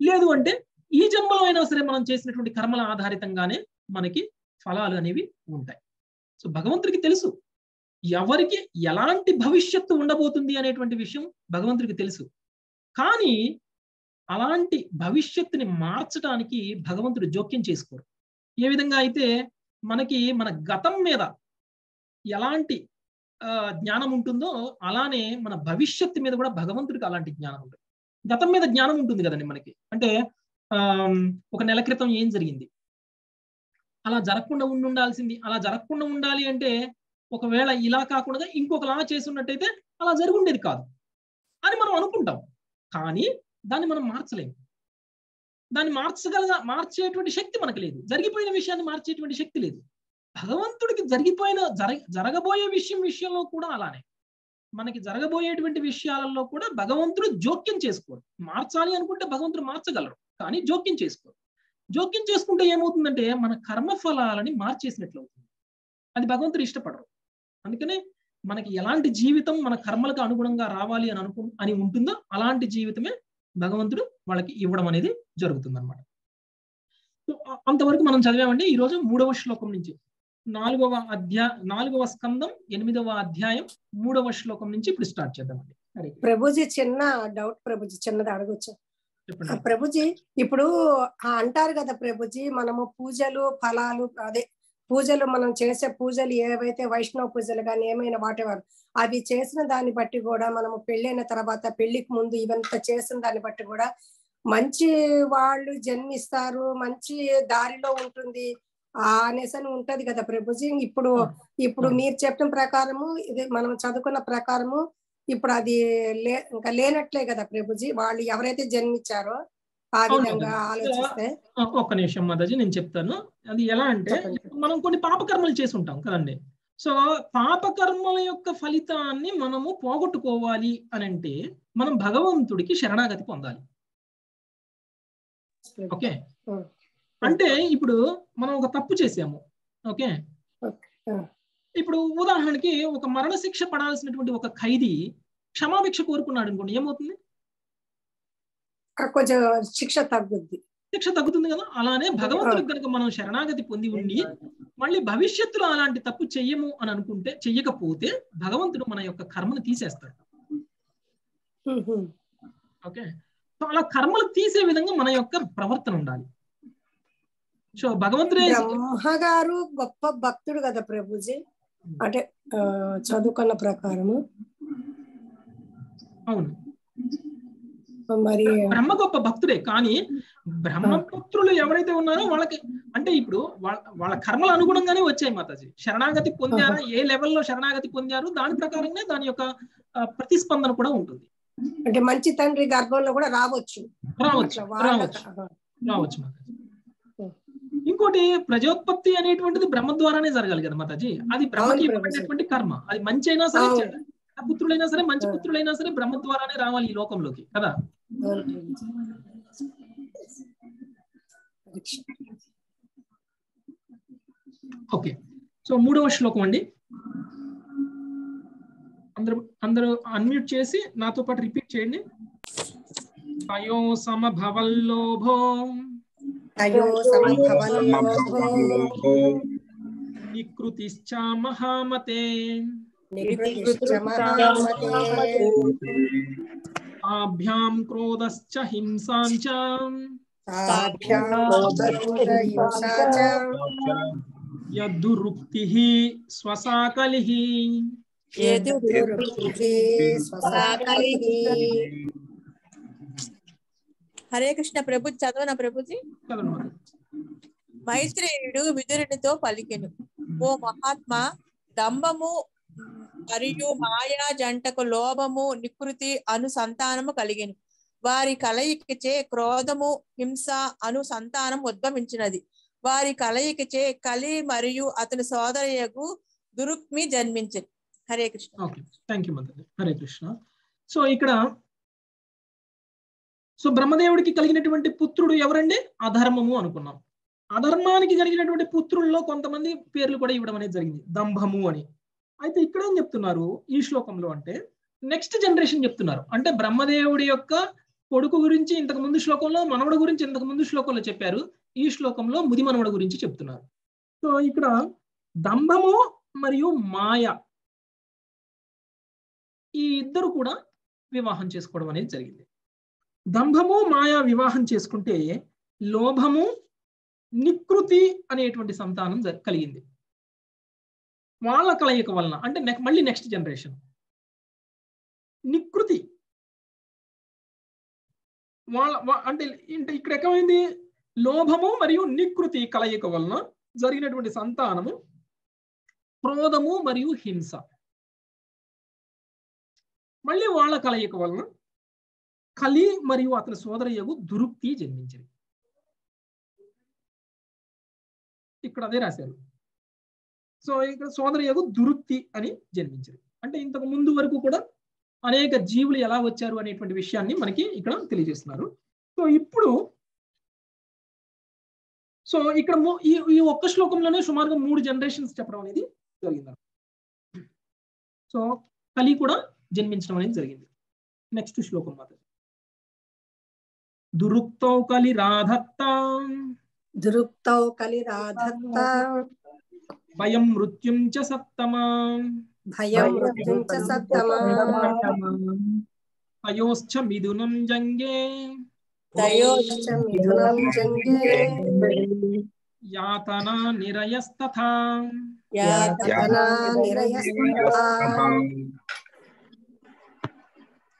[SPEAKER 2] లేదు అంటే ఈ జన్మలో అయినా సరే మనం చేసినటువంటి కర్మల ఆధారితంగానే మనకి ఫలాలు అనేవి ఉంటాయి. సో భగవంతుడికి తెలుసు. ఎవరికి ఎలాంటి భవిష్యత్తు ఉండబోతుంది అనేటువంటి విషయం భగవంతుడికి తెలుసు. కానీ అలాంటి భవిష్యత్తుని మార్చడానికి భగవంతుడు జోక్యం చేసుకోరు. ఏ విధంగా అయితే మనకి మన గతం మీద ఎలాంటి జ్ఞానం ఉంటుందో అలానే మన భవిష్యత్తు మీద కూడా భగవంతుడికి అలాంటి జ్ఞానం ఉంటుంది గతం మీద జ్ఞానం ఉంటుంది కదండి మనకి. అంటే ఆ ఒక నెల క్రితం ఏం జరిగింది? అలా జరగకుండా ఉండి ఉండాల్సింది అలా జరగకుండా ఉండాలి అంటే ఒకవేళ ఇలా కాకుండా ఇంకొకలా చేసి ఉన్నట్టయితే అలా జరుగుండేది కాదు అని మనం అనుకుంటాం. కానీ దాన్ని మనం మార్చలేము దాన్ని మార్చగల మార్చేటువంటి శక్తి మనకు లేదు. జరిగిపోయిన విషయాన్ని మార్చేటువంటి శక్తి లేదు. భగవంతుడికి జరిగిపోయిన జర జరగబోయే విషయం విషయంలో కూడా అలానే. మనకి జరగబోయేటువంటి విషయాలలో కూడా భగవంతుడు జోక్యం చేసుకోరు మార్చాలి అనుకుంటే భగవంతుడు మార్చగలరు కానీ జోక్యం చేసుకోరు జోక్యం చేసుకుంటే ఏమవుతుందంటే మన కర్మ ఫలాలని మార్చేసినట్లు అవుతుంది అది భగవంతుడు ఇష్టపడరు. అందుకనే మనకి ఎలాంటి జీవితం మన కర్మలకు అనుగుణంగా రావాలి అని అనుకు అని ఉంటుందో అలాంటి జీవితమే భగవంతుడు వాళ్ళకి ఇవ్వడం అనేది జరుగుతుంది అనమాట అంతవరకు మనం చదివామండి. ఈరోజు మూడవ శ్లోకం నుంచి. నాలుగవ అధ్యాయ నాలుగవ స్కందం ఎనిమిదవ అధ్యాయం మూడవ శ్లోకం నుంచి ఇప్పుడు స్టార్ట్ చేద్దామండి.
[SPEAKER 1] ప్రభుజీ చిన్న డౌట్ ప్రభుజీ చిన్నది అడగొచ్చు? ప్రభుజీ ఇప్పుడు ఆ అంటారు కదా ప్రభుజీ మనము పూజలు ఫలాలు అదే పూజలు మనం చేసే పూజలు ఏవైతే వైష్ణవ పూజలు కానీ ఏమైనా వాటెవర్ అవి చేసిన దాన్ని బట్టి కూడా మనము పెళ్ళైన తర్వాత పెళ్ళికి ముందు ఇవంతా చేసిన దాన్ని బట్టి కూడా మంచి వాళ్ళు జన్మిస్తారు మంచి దారిలో ఉంటుంది ఆ అనేసి అని ఉంటది కదా ప్రభుజీ. ఇప్పుడు ఇప్పుడు. మీరు చెప్పిన ప్రకారము ఇది మనం చదువుకున్న ప్రకారము ఇప్పుడు అది లే ఇంకా లేనట్లే కదా ప్రభుజీ. వాళ్ళు ఎవరైతే జన్మించారో ఆ విధంగా. ఆలోచిస్తే.
[SPEAKER 2] ఒక్క నిమిషం మాతాజీ నేను చెప్తాను. అది ఎలా అంటే. మనం కొన్ని పాపకర్మలు చేసి ఉంటాం కదండి. సో పాపకర్మల యొక్క ఫలితాన్ని మనము పోగొట్టుకోవాలి అని అంటే మనం భగవంతుడికి శరణాగతి పొందాలి. ఓకే. అంటే ఇప్పుడు మనం ఒక తప్పు చేసాము. ఓకే. ఇప్పుడు ఉదాహరణకి ఒక మరణశిక్ష పడాల్సినటువంటి ఒక ఖైదీ క్షమాభిక్ష కోరుకున్నాడు అనుకోండి ఏమవుతుంది?
[SPEAKER 1] కొంచెం శిక్ష తగ్గుద్ది.
[SPEAKER 2] శిక్ష తగ్గుతుంది కదా? అలానే భగవంతుడికి కనుక మనం శరణాగతి పొంది ఉండి మళ్ళీ భవిష్యత్తులో అలాంటి తప్పు చెయ్యము అని అనుకుంటే చెయ్యకపోతే భగవంతుడు మన యొక్క కర్మను తీసేస్తాడు. ఓకే? సో అలా కర్మలు తీసే విధంగా మన యొక్క ప్రవర్తన ఉండాలి. సో భగవంతుడే
[SPEAKER 1] గారు గొప్ప భక్తుడు కదా ప్రభుజీ. అంటే చదువుకున్న ప్రకారము.
[SPEAKER 2] అవును.
[SPEAKER 1] మరి
[SPEAKER 2] బ్రహ్మ గొప్ప భక్తుడే కానీ బ్రహ్మపుత్రులు ఎవరైతే ఉన్నారో వాళ్ళకి అంటే ఇప్పుడు వాళ్ళ వాళ్ళ కర్మల అనుగుణంగానే వచ్చాయి మాతాజీ. శరణాగతి పొందారా ఏ లెవెల్లో శరణాగతి పొందారు దాని ప్రకారంగా దాని యొక్క ప్రతిస్పందన కూడా ఉంటుంది.
[SPEAKER 1] అంటే మంచి తండ్రి గర్భంలో కూడా రావచ్చు.
[SPEAKER 2] రావచ్చు రావచ్చు. రావచ్చు మాతాజీ. ఇంకోటి ప్రజోత్పత్తి అనేటువంటిది బ్రహ్మ ద్వారానే జరగాలి కదా మాతాజీ? అది బ్రహ్మకి ఇవ్వబడినటువంటి కర్మ. అది మంచి అయినా సరే పుత్రులైనా సరే మంచి. పుత్రులైనా సరే బ్రహ్మ ద్వారానే రావాలి ఈ లోకంలోకి కదా? ఓకే. సో మూడవ శ్లోకం అండి. అందరూ అందరూ అన్మ్యూట్ చేసి నాతో పాటు రిపీట్ చేయండి.
[SPEAKER 1] तयो समभवनोः
[SPEAKER 2] निकृतिश्च महामते। निकृतिश्च
[SPEAKER 1] क्रोधश्च हिंसां च।
[SPEAKER 2] ताभ्यां स्वसाकलिः।
[SPEAKER 1] यद्दुरुक्तिः स्वसाकलिः।
[SPEAKER 4] హరే కృష్ణ ప్రభు చదవన ప్రభుజీ? మైత్రేయుడు విదురునితో పలికెను. ఓ మహాత్మా దంభము మరియు మాయా జంటకు లోభము నికృతి అను సంతానము కలిగెను. వారి కలయికచే క్రోధము హింస అను సంతానం ఉద్భవించినది. వారి కలయికచే కలి మరియు అతని సోదరయకు దురుక్మి జన్మించింది Hare Krishna.
[SPEAKER 2] Thank you Hare Krishna. So ఇక్కడ సో బ్రహ్మదేవుడికి కలిగినటువంటి పుత్రుడు ఎవరండి? అధర్మము అనుకున్నాం. అధర్మానికి కలిగినటువంటి పుత్రుల్లో కొంతమంది పేర్లు కూడా ఇవ్వడం అనేది జరిగింది. దంభము అని. అయితే ఇక్కడ ఏం చెప్తున్నారు ఈ శ్లోకంలో అంటే నెక్స్ట్ జనరేషన్ చెప్తున్నారు. అంటే బ్రహ్మదేవుడి యొక్క కొడుకు గురించి ఇంతకు ముందు శ్లోకంలో మనవడు గురించి ఇంతకు ముందు శ్లోకంలో చెప్పారు. ఈ శ్లోకంలో ముది మనవడు గురించి చెప్తున్నారు. సో ఇక్కడ దంభము మరియు మాయ ఈ ఇద్దరు కూడా వివాహం చేసుకోవడం అనేది జరిగింది. దంభము మాయా వివాహం చేసుకుంటే లోభము నికృతి అనేటువంటి సంతానం కలిగింది. వాళ్ళ కలయిక వలన అంటే నెక్ మళ్ళీ నెక్స్ట్ జనరేషన్ నికృతి. వాళ్ళ అంటే ఇక్కడ ఎక్కమైంది లోభము మరియు నికృతి కలయిక వలన జరిగినటువంటి సంతానము క్రోధము మరియు హింస. మళ్ళీ వాళ్ళ కలయిక వలన కలి మరియు అతని సోదరయ్యకు దురుక్తి జన్మించింది ఇక్కడ అదే రాశారు. సో ఇక్కడ సోదరయ్యకు దురుక్తి అని జన్మించింది అంటే ఇంతకు ముందు వరకు కూడా అనేక జీవులు ఎలా వచ్చారు అనేటువంటి విషయాన్ని మనకి ఇక్కడ తెలియజేస్తున్నారు. సో ఇప్పుడు సో ఇక్కడ ఈ ఈ ఒక్క శ్లోకంలోనే సుమారుగా మూడు జనరేషన్స్ చెప్పడం అనేది జరిగింది. సో కలి కూడా జన్మించడం అనేది జరిగింది. నెక్స్ట్ శ్లోకం మాత్రం. దురుక్తౌ కలి రాధత్త
[SPEAKER 1] దురుక్తౌ కలిరాధత్త
[SPEAKER 2] భయం మృత్యుం చ సత్తమా
[SPEAKER 1] భయం మృత్యుం చ సత్తమా
[SPEAKER 2] తయోశ్చ మిథునం జంగే
[SPEAKER 1] తయోశ్చ మిథునం జంగే
[SPEAKER 2] యాతనా నిరయస్తథా
[SPEAKER 1] యాతనా నిరయస్తథా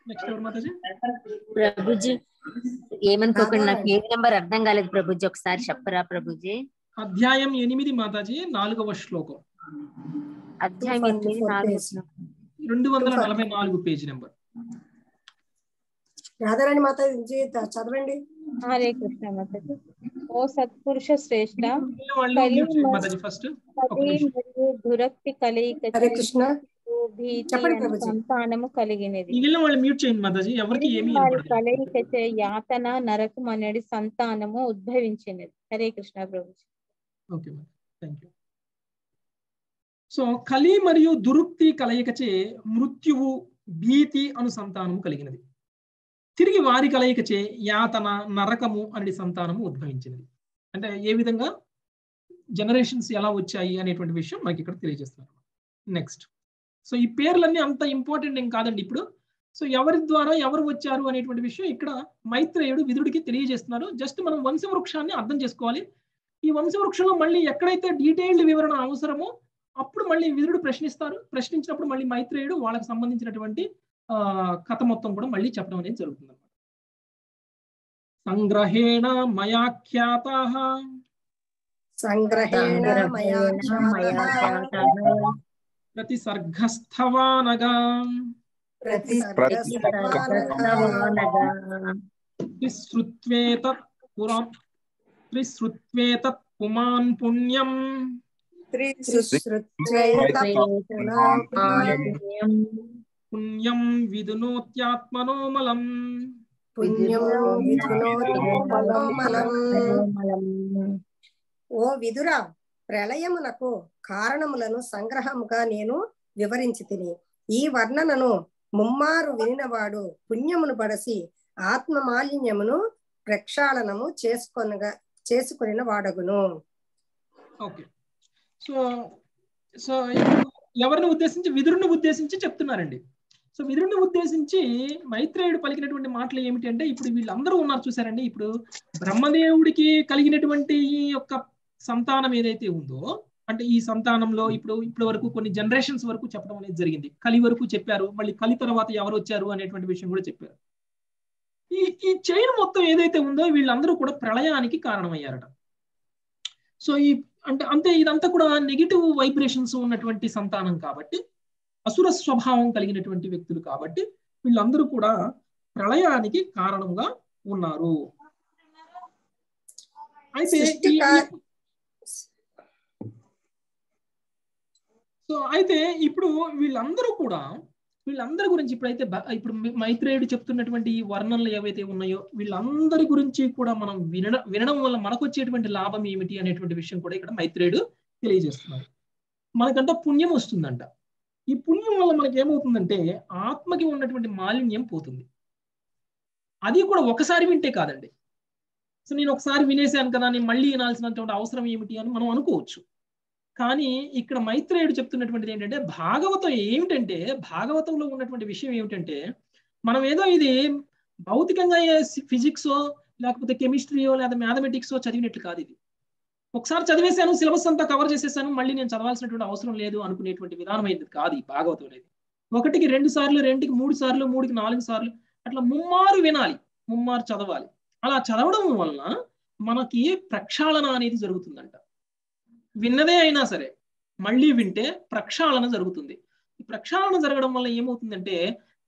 [SPEAKER 2] నెక్స్ట్ ఎవరు మాతాజీ
[SPEAKER 3] ప్రభుజీ ఏమనుకోకండి నాకు పేజ్ నెంబర్ అర్థం కాలేదు ప్రభుజీ. ఒకసారి చెప్పరా ప్రభుజీ?
[SPEAKER 2] అధ్యాయం ఎనిమిది మాతాజీ నాలుగవ శ్లోకం.
[SPEAKER 3] అధ్యాయం ఎనిమిది
[SPEAKER 2] రెండు వందల నలభై నాలుగు పేజీ నెంబర్.
[SPEAKER 1] రాధారాణి మాతాజీ చదవండి.
[SPEAKER 5] హరే కృష్ణ మాతాజీ. ఓ సత్పురుష శ్రేష్ట
[SPEAKER 2] ఫస్ట్
[SPEAKER 5] దురక్తి కలయిక
[SPEAKER 1] హరే కృష్ణ.
[SPEAKER 5] భీతి. సంతానము కలిగినది.
[SPEAKER 2] మిగిలిన వాళ్ళు మ్యూట్ చేయండి మాతాజీ. ఎవరికి ఏమీ
[SPEAKER 5] వారి
[SPEAKER 2] వినపడదు
[SPEAKER 5] కలయికచే యాతన నరకం అనేది సంతానము ఉద్భవించినది. Hare Krishna Prabhuji.
[SPEAKER 2] Okay thank you so కలి మరియు దురుక్తి కలయికచే మృత్యువు భీతి అను సంతానము కలిగినది. తిరిగి వారి కలయికచే యాతన నరకము అనే సంతానము ఉద్భవించినది. అంటే ఏ విధంగా? జనరేషన్స్ ఎలా వచ్చాయి అనేటువంటి విషయం మనకి ఇక్కడ తెలియజేస్తున్నారు. నెక్స్ట్ సో ఈ పేర్లన్నీ అంత ఇంపార్టెంట్ ఏం కాదండి ఇప్పుడు. సో ఎవరి ద్వారా ఎవరు వచ్చారు అనేటువంటి విషయం ఇక్కడ మైత్రేయుడు విదుడికి తెలియజేస్తున్నారు. జస్ట్ మనం వంశవృక్షాన్ని అర్థం చేసుకోవాలి. ఈ వంశవృక్షంలో మళ్ళీ ఎక్కడైతే డీటెయిల్డ్ వివరణ అవసరమో అప్పుడు మళ్ళీ విదురుడు ప్రశ్నిస్తారు. ప్రశ్నించినప్పుడు మళ్ళీ మైత్రేయుడు వాళ్ళకి సంబంధించినటువంటి ఆ కథ మొత్తం కూడా మళ్ళీ చెప్పడం అనేది జరుగుతుంది అనమాట సంగ్రహేణ మయాఖ్యాత.
[SPEAKER 1] సంగ్రహేణ మయా ఖ్యాతః
[SPEAKER 2] ప్రతి సర్గస్థవానగా
[SPEAKER 1] ప్రతి
[SPEAKER 2] త్రిశ్రుత్వేతత్ పురా త్రిశ్రుత్వేతత్ పుమాన్ పుణ్యం
[SPEAKER 1] సుశ్రుత్వైత
[SPEAKER 2] పుణ్యం విదునోత్యాత్మనోమలం
[SPEAKER 1] ప్రళయమునకు కారణములను సంగ్రహముగా నేను వివరించి తిని ఈ వర్ణనను ముమ్మారు వినినవాడు పుణ్యమును బడసి ఆత్మ మాలిన్యమును ప్రక్షాళనము చేసుకొనగా చేసుకుని వాడగును.
[SPEAKER 2] ఓకే. సో సో ఎవరిని ఉద్దేశించి విదురుని ఉద్దేశించి చెప్తున్నారండి. సో విదురుని ఉద్దేశించి మైత్రేయుడు పలికినటువంటి మాటలు ఏమిటి అంటే ఇప్పుడు వీళ్ళందరూ ఉన్నారు చూసారండి. ఇప్పుడు బ్రహ్మదేవుడికి కలిగినటువంటి ఈ యొక్క సంతానం ఏదైతే ఉందో అంటే ఈ సంతానంలో ఇప్పుడు ఇప్పటి వరకు కొన్ని జనరేషన్స్ వరకు చెప్పడం అనేది జరిగింది. కలి వరకు చెప్పారు మళ్ళీ కలి తర్వాత ఎవరు వచ్చారు అనేటువంటి విషయం కూడా చెప్పారు. ఈ ఈ చైన్ మొత్తం ఏదైతే ఉందో వీళ్ళందరూ కూడా ప్రళయానికి కారణమయ్యారట. సో ఈ అంటే అంతే ఇదంతా కూడా నెగిటివ్ వైబ్రేషన్స్ ఉన్నటువంటి సంతానం కాబట్టి అసుర స్వభావం కలిగినటువంటి వ్యక్తులు కాబట్టి వీళ్ళందరూ కూడా ప్రళయానికి కారణంగా ఉన్నారు. అయితే ఈ-
[SPEAKER 1] సృష్టికా-
[SPEAKER 2] సో అయితే ఇప్పుడు వీళ్ళందరూ కూడా వీళ్ళందరి గురించి ఇప్పుడైతే ఇప్పుడు మైత్రేయుడు చెప్తున్నటువంటి ఈ వర్ణనలు ఏవైతే ఉన్నాయో వీళ్ళందరి గురించి కూడా మనం వినడం వినడం వల్ల మనకు వచ్చేటువంటి లాభం ఏమిటి అనేటువంటి విషయం కూడా ఇక్కడ మైత్రేయుడు తెలియజేస్తున్నారు మనకంట పుణ్యం వస్తుందంట. ఈ పుణ్యం వల్ల మనకి ఏమవుతుందంటే ఆత్మకి ఉన్నటువంటి మాలిన్యం పోతుంది. అది కూడా ఒకసారి వింటే కాదండి. సో నేను ఒకసారి వినేశాను కదా నేను మళ్ళీ వినాల్సినటువంటి అవసరం ఏమిటి అని మనం అనుకోవచ్చు. కానీ ఇక్కడ మైత్రేయుడు చెప్తున్నటువంటిది ఏంటంటే భాగవతం ఏమిటంటే భాగవతంలో ఉన్నటువంటి విషయం ఏమిటంటే మనం ఏదో ఇది భౌతికంగా ఫిజిక్స్ లేకపోతే కెమిస్ట్రీయో లేదా మ్యాథమెటిక్స్ చదివినట్లు కాదు ఇది. ఒకసారి చదివేశాను సిలబస్ అంతా కవర్ చేసేసాను మళ్ళీ నేను చదవాల్సినటువంటి అవసరం లేదు అనుకునేటువంటి విధానం అయితే కాదు ఈ భాగవతం అనేది. ఒకటికి రెండు సార్లు రెండుకి మూడు సార్లు మూడుకి నాలుగు సార్లు అట్లా ముమ్మారు వినాలి ముమ్మారు చదవాలి. అలా చదవడం వలన మనకి ప్రక్షాళన అనేది జరుగుతుందంట. విన్నదే అయినా సరే మళ్ళీ వింటే ప్రక్షాళన జరుగుతుంది. ఈ ప్రక్షాళన జరగడం వల్ల ఏమవుతుందంటే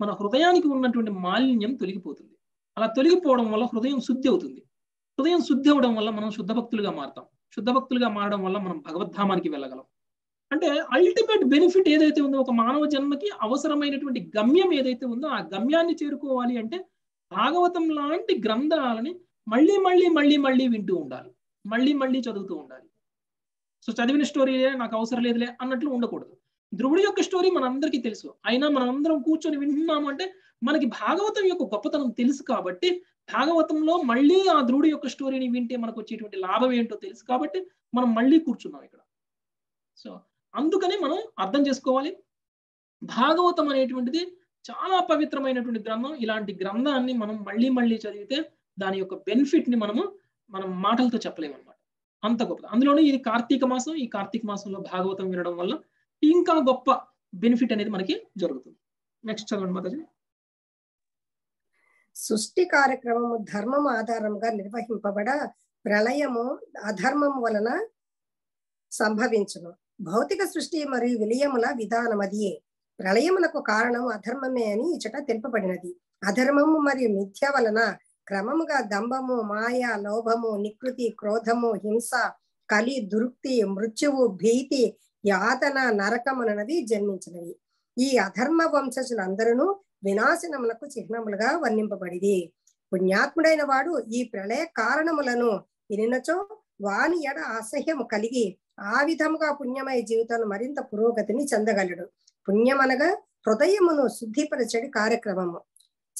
[SPEAKER 2] మన హృదయానికి ఉన్నటువంటి మాలిన్యం తొలగిపోతుంది. అలా తొలగిపోవడం వల్ల హృదయం శుద్ధి అవుతుంది. హృదయం శుద్ధి అవడం వల్ల మనం శుద్ధ భక్తులుగా మారతాం. శుద్ధ భక్తులుగా మారడం వల్ల మనం భగవద్ధామానికి వెళ్ళగలం. అంటే అల్టిమేట్ బెనిఫిట్ ఏదైతే ఉందో ఒక మానవ జన్మకి అవసరమైనటువంటి గమ్యం ఏదైతే ఉందో ఆ గమ్యాన్ని చేరుకోవాలి అంటే భాగవతం లాంటి గ్రంథాలని మళ్ళీ మళ్ళీ మళ్ళీ మళ్ళీ వింటూ ఉండాలి. మళ్ళీ మళ్ళీ చదువుతూ ఉండాలి. సో చదివిన స్టోరీ నాకు అవసరం లేదులే అన్నట్లు ఉండకూడదు. ధ్రువుడి యొక్క స్టోరీ మనందరికీ తెలుసు. అయినా మనం అందరం కూర్చొని వింటున్నాము అంటే మనకి భాగవతం యొక్క గొప్పతనం తెలుసు కాబట్టి భాగవతంలో మళ్ళీ ఆ ధ్రువుడి యొక్క స్టోరీని వింటే మనకు వచ్చేటువంటి లాభం ఏంటో తెలుసు కాబట్టి మనం మళ్ళీ కూర్చున్నాం ఇక్కడ. సో అందుకని మనం అర్థం చేసుకోవాలి. భాగవతం అనేటువంటిది చాలా పవిత్రమైనటువంటి గ్రంథం. ఇలాంటి గ్రంథాన్ని మనం మళ్ళీ మళ్ళీ చదివితే దాని యొక్క బెనిఫిట్ని మనము మనం మాటలతో చెప్పలేము అనమాట అంత గొప్పది అందులోనే ఇది కార్తీక మాసం. ఈ కార్తీక మాసంలో భాగవతం వినడం వల్ల ఇంకా గొప్ప బెనిఫిట్ అనేది మనకి జరుగుతుంది. నెక్స్ట్ చదవండి మాతాజీ.
[SPEAKER 1] సృష్టి కార్యక్రమము ధర్మం ఆధారంగా నిర్వహింపబడ ప్రళయము అధర్మం వలన సంభవించును. భౌతిక సృష్టి మరియు విలయముల విధానం అదియే ప్రళయములకు కారణం అధర్మమే అని ఇచట తెలుపబడినది. అధర్మము మరియు మిథ్య వలన క్రమముగా దంభము మాయ లోభము నికృతి క్రోధము హింస కలి దురుక్తి మృత్యువు భీతి యాతన నరకమునది జన్మించినవి. ఈ అధర్మ వంశజులందరూ వినాశనములకు చిహ్నములుగా వర్ణింపబడిది. పుణ్యాత్ముడైన వాడు ఈ ప్రళయ కారణములను వినినచో వాని ఎడ అసహ్యము కలిగి ఆ విధముగా పుణ్యమయ జీవితంలో మరింత పురోగతిని చెందగలడు. పుణ్యమనగా హృదయమును శుద్ధిపరచడి కార్యక్రమము.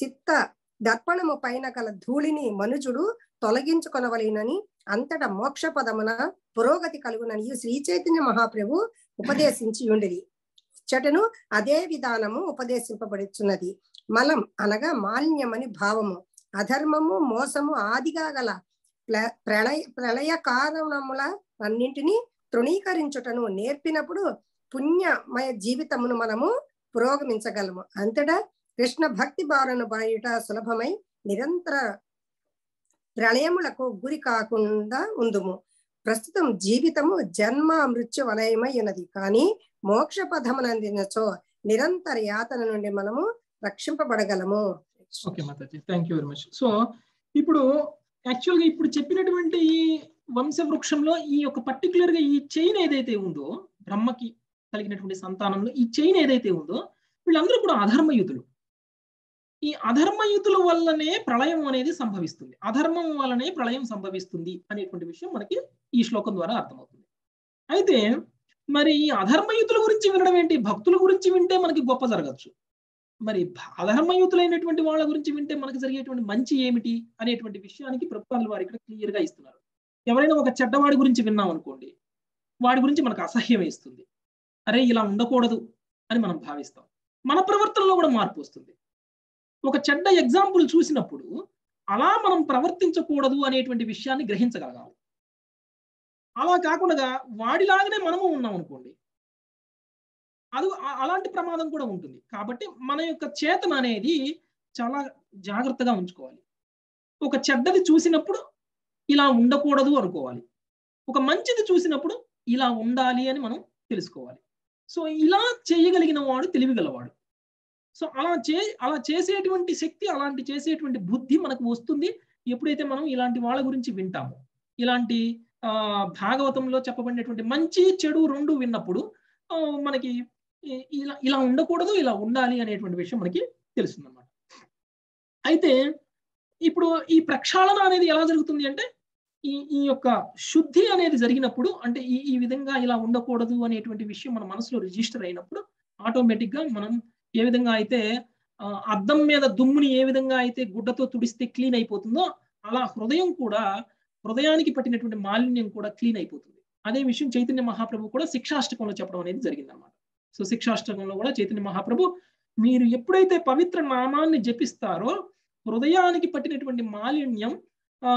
[SPEAKER 1] చిత్త దర్పణము పైన గల ధూళిని మనుజుడు తొలగించుకొనవలేనని అంతట మోక్ష పదమున పురోగతి కలుగునని శ్రీ చైతన్య మహాప్రభు ఉపదేశించి ఉండేది చెటను అదే విధానము ఉపదేశింపబడుచున్నది. మలం అనగా మాలిన్యమని భావము. అధర్మము మోసము ఆదిగా గల ప్రళయ ప్రళయ కారణముల అన్నింటినీ తృణీకరించుటను నేర్పినప్పుడు పుణ్యమయ జీవితమును మనము పురోగమించగలము. అంతటా కృష్ణ భక్తి బారను బాయుట సులభమై నిరంతర ప్రళయములకు గురి కాకుండా ఉందుము. ప్రస్తుతం జీవితము జన్మ మృత్యు వలయమై ఉన్నది. కానీ మోక్ష పథమునందినచో నిరంతర యాతన నుండి మనము రక్షింపబడగలము.
[SPEAKER 2] Okay Mataji thank you very much so ఇప్పుడు యాక్చువల్గా ఇప్పుడు చెప్పినటువంటి ఈ వంశ వృక్షంలో ఈ యొక్క పర్టికులర్గా ఈ చైన్ ఏదైతే ఉందో బ్రహ్మకి కలిగినటువంటి సంతానంలో ఈ చైన్ ఏదైతే ఉందో వీళ్ళందరూ కూడా అధర్మయుతులు. ఈ అధర్మయుతుల వల్లనే ప్రళయం అనేది సంభవిస్తుంది. అధర్మం వల్లనే ప్రళయం సంభవిస్తుంది అనేటువంటి విషయం మనకి ఈ శ్లోకం ద్వారా అర్థమవుతుంది. అయితే మరి ఈ అధర్మయుతుల గురించి వినడం ఏంటి? భక్తుల గురించి వింటే మనకి గొప్ప జరగచ్చు. మరి అధర్మయుతులైనటువంటి వాళ్ళ గురించి వింటే మనకి జరిగేటువంటి మంచి ఏమిటి అనేటువంటి విషయానికి ప్రభుత్వాలు వారు ఇక్కడ క్లియర్గా ఇస్తున్నారు. ఎవరైనా ఒక చెడ్డవాడి గురించి విన్నాం అనుకోండి వాడి గురించి మనకు అసహ్యం వేస్తుంది. అరే ఇలా ఉండకూడదు అని మనం భావిస్తాం. మన ప్రవర్తనలో కూడా మార్పు వస్తుంది. ఒక చెడ్డ ఎగ్జాంపుల్ చూసినప్పుడు అలా మనం ప్రవర్తించకూడదు అనేటువంటి విషయాన్ని గ్రహించగలగాలి. అలా కాకుండా వాడిలాగానే మనము ఉన్నాం అనుకోండి. అది అలాంటి ప్రమాదం కూడా ఉంటుంది. కాబట్టి మన యొక్క చేతన అనేది చాలా జాగ్రత్తగా ఉంచుకోవాలి. ఒక చెడ్డది చూసినప్పుడు ఇలా ఉండకూడదు అనుకోవాలి. ఒక మంచిది చూసినప్పుడు ఇలా ఉండాలి అని మనం తెలుసుకోవాలి. సో ఇలా చేయగలిగిన వాడు తెలివిగలవాడు. సో అలా చే అలా చేసేటువంటి శక్తి అలాంటి చేసేటువంటి బుద్ధి మనకు వస్తుంది. ఎప్పుడైతే మనం ఇలాంటి వాళ్ళ గురించి వింటామో ఇలాంటి ఆ భాగవతంలో చెప్పబడినటువంటి మంచి చెడు రెండు విన్నప్పుడు మనకి ఇలా ఇలా ఉండకూడదు ఇలా ఉండాలి అనేటువంటి విషయం మనకి తెలుస్తుంది అన్నమాట అయితే ఇప్పుడు ఈ ప్రక్షాళన అనేది ఎలా జరుగుతుంది అంటే ఈ ఈ యొక్క శుద్ధి అనేది జరిగినప్పుడు అంటే ఈ ఈ విధంగా ఇలా ఉండకూడదు అనేటువంటి విషయం మన మనసులో రిజిస్టర్ అయినప్పుడు ఆటోమేటిక్గా మనం ఏ విధంగా అయితే అద్దం మీద దుమ్ముని ఏ విధంగా అయితే గుడ్డతో తుడిస్తే క్లీన్ అయిపోతుందో అలా హృదయం కూడా హృదయానికి పట్టినటువంటి మాలిన్యం కూడా క్లీన్ అయిపోతుంది. అదే విషయం చైతన్య మహాప్రభు కూడా శిక్షాష్టకంలో చెప్పడం అనేది జరిగింది అనమాట సో శిక్షాష్టకంలో కూడా చైతన్య మహాప్రభు మీరు ఎప్పుడైతే పవిత్ర నామాన్ని జపిస్తారో హృదయానికి పట్టినటువంటి మాలిన్యం ఆ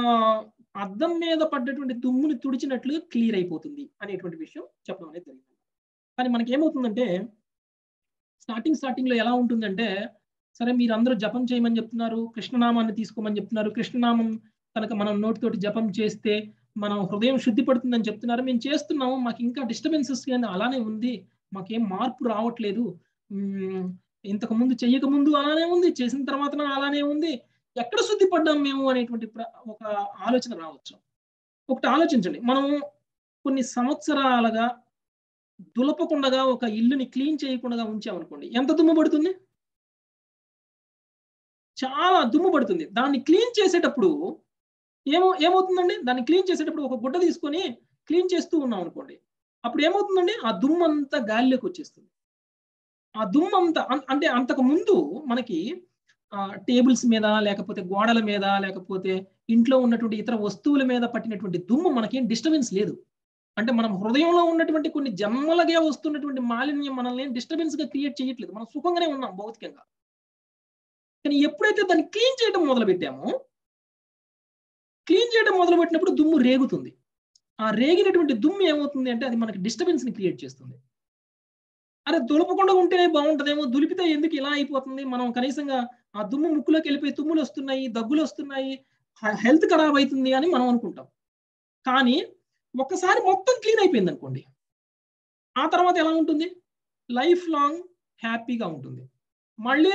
[SPEAKER 2] అద్దం మీద పడ్డటువంటి దుమ్ముని తుడిచినట్లు క్లియర్ అయిపోతుంది అనేటువంటి విషయం చెప్పడం అనేది జరిగింది కానీ మనకి ఏమవుతుందంటే స్టార్టింగ్ స్టార్టింగ్లో ఎలా ఉంటుందంటే సరే మీరు అందరూ జపం చేయమని చెప్తున్నారు కృష్ణనామాన్ని తీసుకోమని చెప్తున్నారు కృష్ణనామం కనుక మనం నోటితోటి జపం చేస్తే మనం హృదయం శుద్ధి పడుతుందని చెప్తున్నారు. మేము చేస్తున్నాము మాకు ఇంకా డిస్టర్బెన్సెస్ కానీ అలానే ఉంది మాకేం మార్పు రావట్లేదు. ఇంతకు ముందు చెయ్యక ముందు అలానే ఉంది చేసిన తర్వాత అలానే ఉంది ఎక్కడ శుద్ధి పడ్డాం మేము అనేటువంటి ఒక ఆలోచన రావచ్చు. ఒకటి ఆలోచించండి. మనం కొన్ని సంవత్సరాలుగా దులపకుండా ఒక ఇల్లుని క్లీన్ చేయకుండా ఉంచామనుకోండి ఎంత దుమ్ము పడుతుంది? చాలా దుమ్ము పడుతుంది. దాన్ని క్లీన్ చేసేటప్పుడు ఏమో ఏమవుతుందండి? దాన్ని క్లీన్ చేసేటప్పుడు ఒక గుడ్డ తీసుకొని క్లీన్ చేస్తూ ఉన్నాం అనుకోండి అప్పుడు ఏమవుతుందండి? ఆ దుమ్ము అంతా గాలిలోకి వచ్చేస్తుంది. ఆ దుమ్ము అంతా అంటే అంతకు ముందు మనకి టేబుల్స్ మీద లేకపోతే గోడల మీద లేకపోతే ఇంట్లో ఉన్నటువంటి ఇతర వస్తువుల మీద పట్టినటువంటి దుమ్ము మనకేం డిస్టర్బెన్స్ లేదు. అంటే మనం హృదయంలో ఉన్నటువంటి కొన్ని జన్మలగా వస్తున్నటువంటి మాలిన్యం మనల్ని డిస్టర్బెన్స్గా క్రియేట్ చేయట్లేదు. మనం సుఖంగానే ఉన్నాం భౌతికంగా. కానీ ఎప్పుడైతే దాన్ని క్లీన్ చేయడం మొదలు పెట్టామో క్లీన్ చేయడం మొదలు పెట్టినప్పుడు దుమ్ము రేగుతుంది. ఆ రేగినటువంటి దుమ్ము ఏమవుతుంది అంటే అది మనకి డిస్టర్బెన్స్ని క్రియేట్ చేస్తుంది. అరే దులపకుండా ఉంటేనే బాగుంటదేమో దులిపితే ఎందుకు ఇలా అయిపోతుంది? మనం కనీసంగా ఆ దుమ్ము ముక్కులోకి వెళ్ళిపోయి తుమ్ములు వస్తున్నాయి దగ్గులు వస్తున్నాయి హెల్త్ ఖరాబ్ అవుతుంది అని మనం అనుకుంటాం. కానీ ఒక్కసారి మొత్తం క్లీన్ అయిపోయింది అనుకోండి. ఆ తర్వాత ఎలా ఉంటుంది? లైఫ్ లాంగ్ హ్యాపీగా ఉంటుంది. మళ్ళీ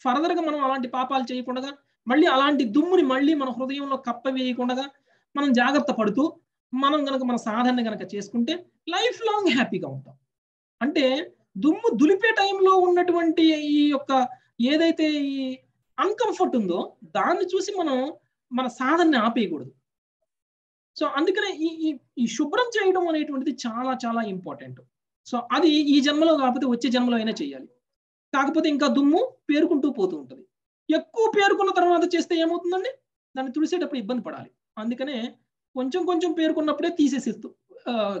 [SPEAKER 2] ఫర్దర్గా మనం అలాంటి పాపాలు చేయకుండా మళ్ళీ అలాంటి దుమ్ముని మళ్ళీ మన హృదయంలో కప్పవేయకుండా మనం జాగ్రత్త పడుతూ మనం గనక మన సాధన గనక చేసుకుంటే లైఫ్ లాంగ్ హ్యాపీగా ఉంటాం. అంటే దుమ్ము దులిపే టైంలో ఉన్నటువంటి ఈ యొక్క ఏదైతే ఈ అన్కంఫర్ట్ ఉందో దాన్ని చూసి మనం మన సాధనని ఆపేయకూడదు. సో అందుకనే ఈ ఈ శుభ్రం చేయడం అనేటువంటిది చాలా చాలా ఇంపార్టెంట్ సో అది ఈ జన్మలో కాకపోతే వచ్చే జన్మలో అయినా చేయాలి. కాకపోతే ఇంకా దుమ్ము పేరుకుంటూ పోతూ ఉంటుంది. ఎక్కువ పేరుకున్న తర్వాత చేస్తే ఏమవుతుందండి? దాన్ని తుడిసేటప్పుడు ఇబ్బంది పడాలి. అందుకనే కొంచెం కొంచెం పేరుకున్నప్పుడే తీసేసేస్తూ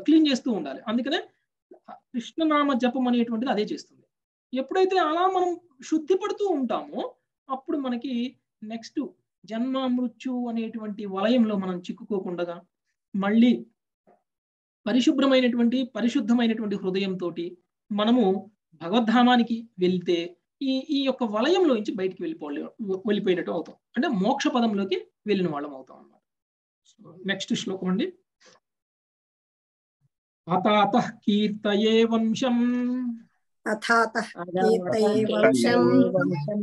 [SPEAKER 2] క్లీన్ చేస్తూ ఉండాలి. అందుకనే కృష్ణనామ జపం అనేటువంటిది అదే చేస్తుంది. ఎప్పుడైతే అలా మనం శుద్ధి పడుతూ ఉంటామో అప్పుడు మనకి నెక్స్ట్ జన్మ మృత్యు అనేటువంటి వలయంలో మనం చిక్కుకోకుండా మళ్ళీ పరిశుభ్రమైనటువంటి పరిశుద్ధమైనటువంటి హృదయంతో మనము భగవద్ధామానికి వెళ్తే ఈ ఈ యొక్క వలయంలోంచి బయటికి వెళ్ళిపోలే వెళ్ళిపోయినట్టు అవుతాం. అంటే మోక్ష పదంలోకి వెళ్ళిన వాళ్ళం అవుతాం అన్నమాట. నెక్స్ట్ శ్లోకం అండి. అతాత కీర్తయే వంశం.
[SPEAKER 1] అథాతః కీర్తయే వంశం.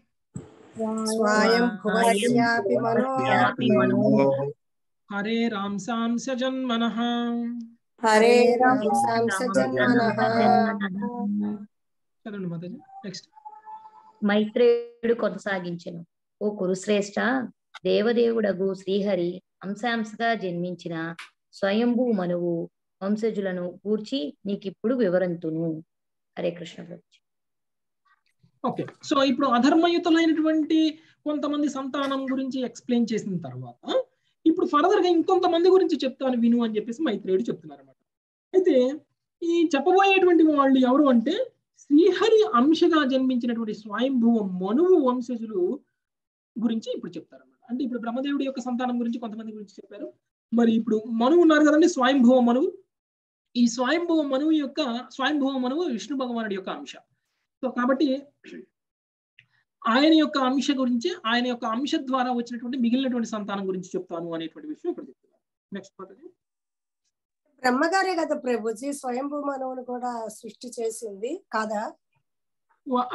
[SPEAKER 2] చదవండి మాతాజీ. నెక్స్ట్
[SPEAKER 3] మైత్రేయుడు కొనసాగించెను. ఓ కురుశ్రేష్ఠ దేవదేవుడగు శ్రీహరి అంశాంశగా జన్మించిన స్వయంభూ మనువు వంశజులను గూర్చి నీకిప్పుడు వివరంతును. హరే కృష్ణ ప్రభుజీ.
[SPEAKER 2] ఓకే. సో ఇప్పుడు అధర్మయుతులైనటువంటి కొంతమంది సంతానం గురించి ఎక్స్ప్లెయిన్ చేసిన తర్వాత ఇప్పుడు ఫర్దర్గా ఇంకొంతమంది గురించి చెప్తాను విను అని చెప్పేసి మైత్రేయుడు చెప్తున్నారు అనమాట అయితే ఈ చెప్పబోయేటువంటి వాళ్ళు ఎవరు అంటే శ్రీహరి అంశగా జన్మించినటువంటి స్వయంభువ మనువు వంశజులు గురించి ఇప్పుడు చెప్తారన్నమాట. అంటే ఇప్పుడు బ్రహ్మదేవుడి యొక్క సంతానం గురించి కొంతమంది గురించి చెప్పారు. మరి ఇప్పుడు మనువు ఉన్నారు కదండి స్వయంభువ మనువు. ఈ స్వయంభువ మనువు యొక్క స్వయంభువ మనువు విష్ణు భగవానుడి యొక్క అంశం. సో కాబట్టి ఆయన యొక్క అంశ గురించి ఆయన యొక్క అంశ ద్వారా వచ్చినటువంటి మిగిలినటువంటి సంతానం గురించి చెప్తాను అనేటువంటి విషయం ఇక్కడ చెప్తున్నారు నెక్స్ట్ పద్ధతి
[SPEAKER 1] బ్రహ్మగారే కదా ప్రభుజీ స్వయంభూ మనవుని కూడా సృష్టి చేసింది కాదా?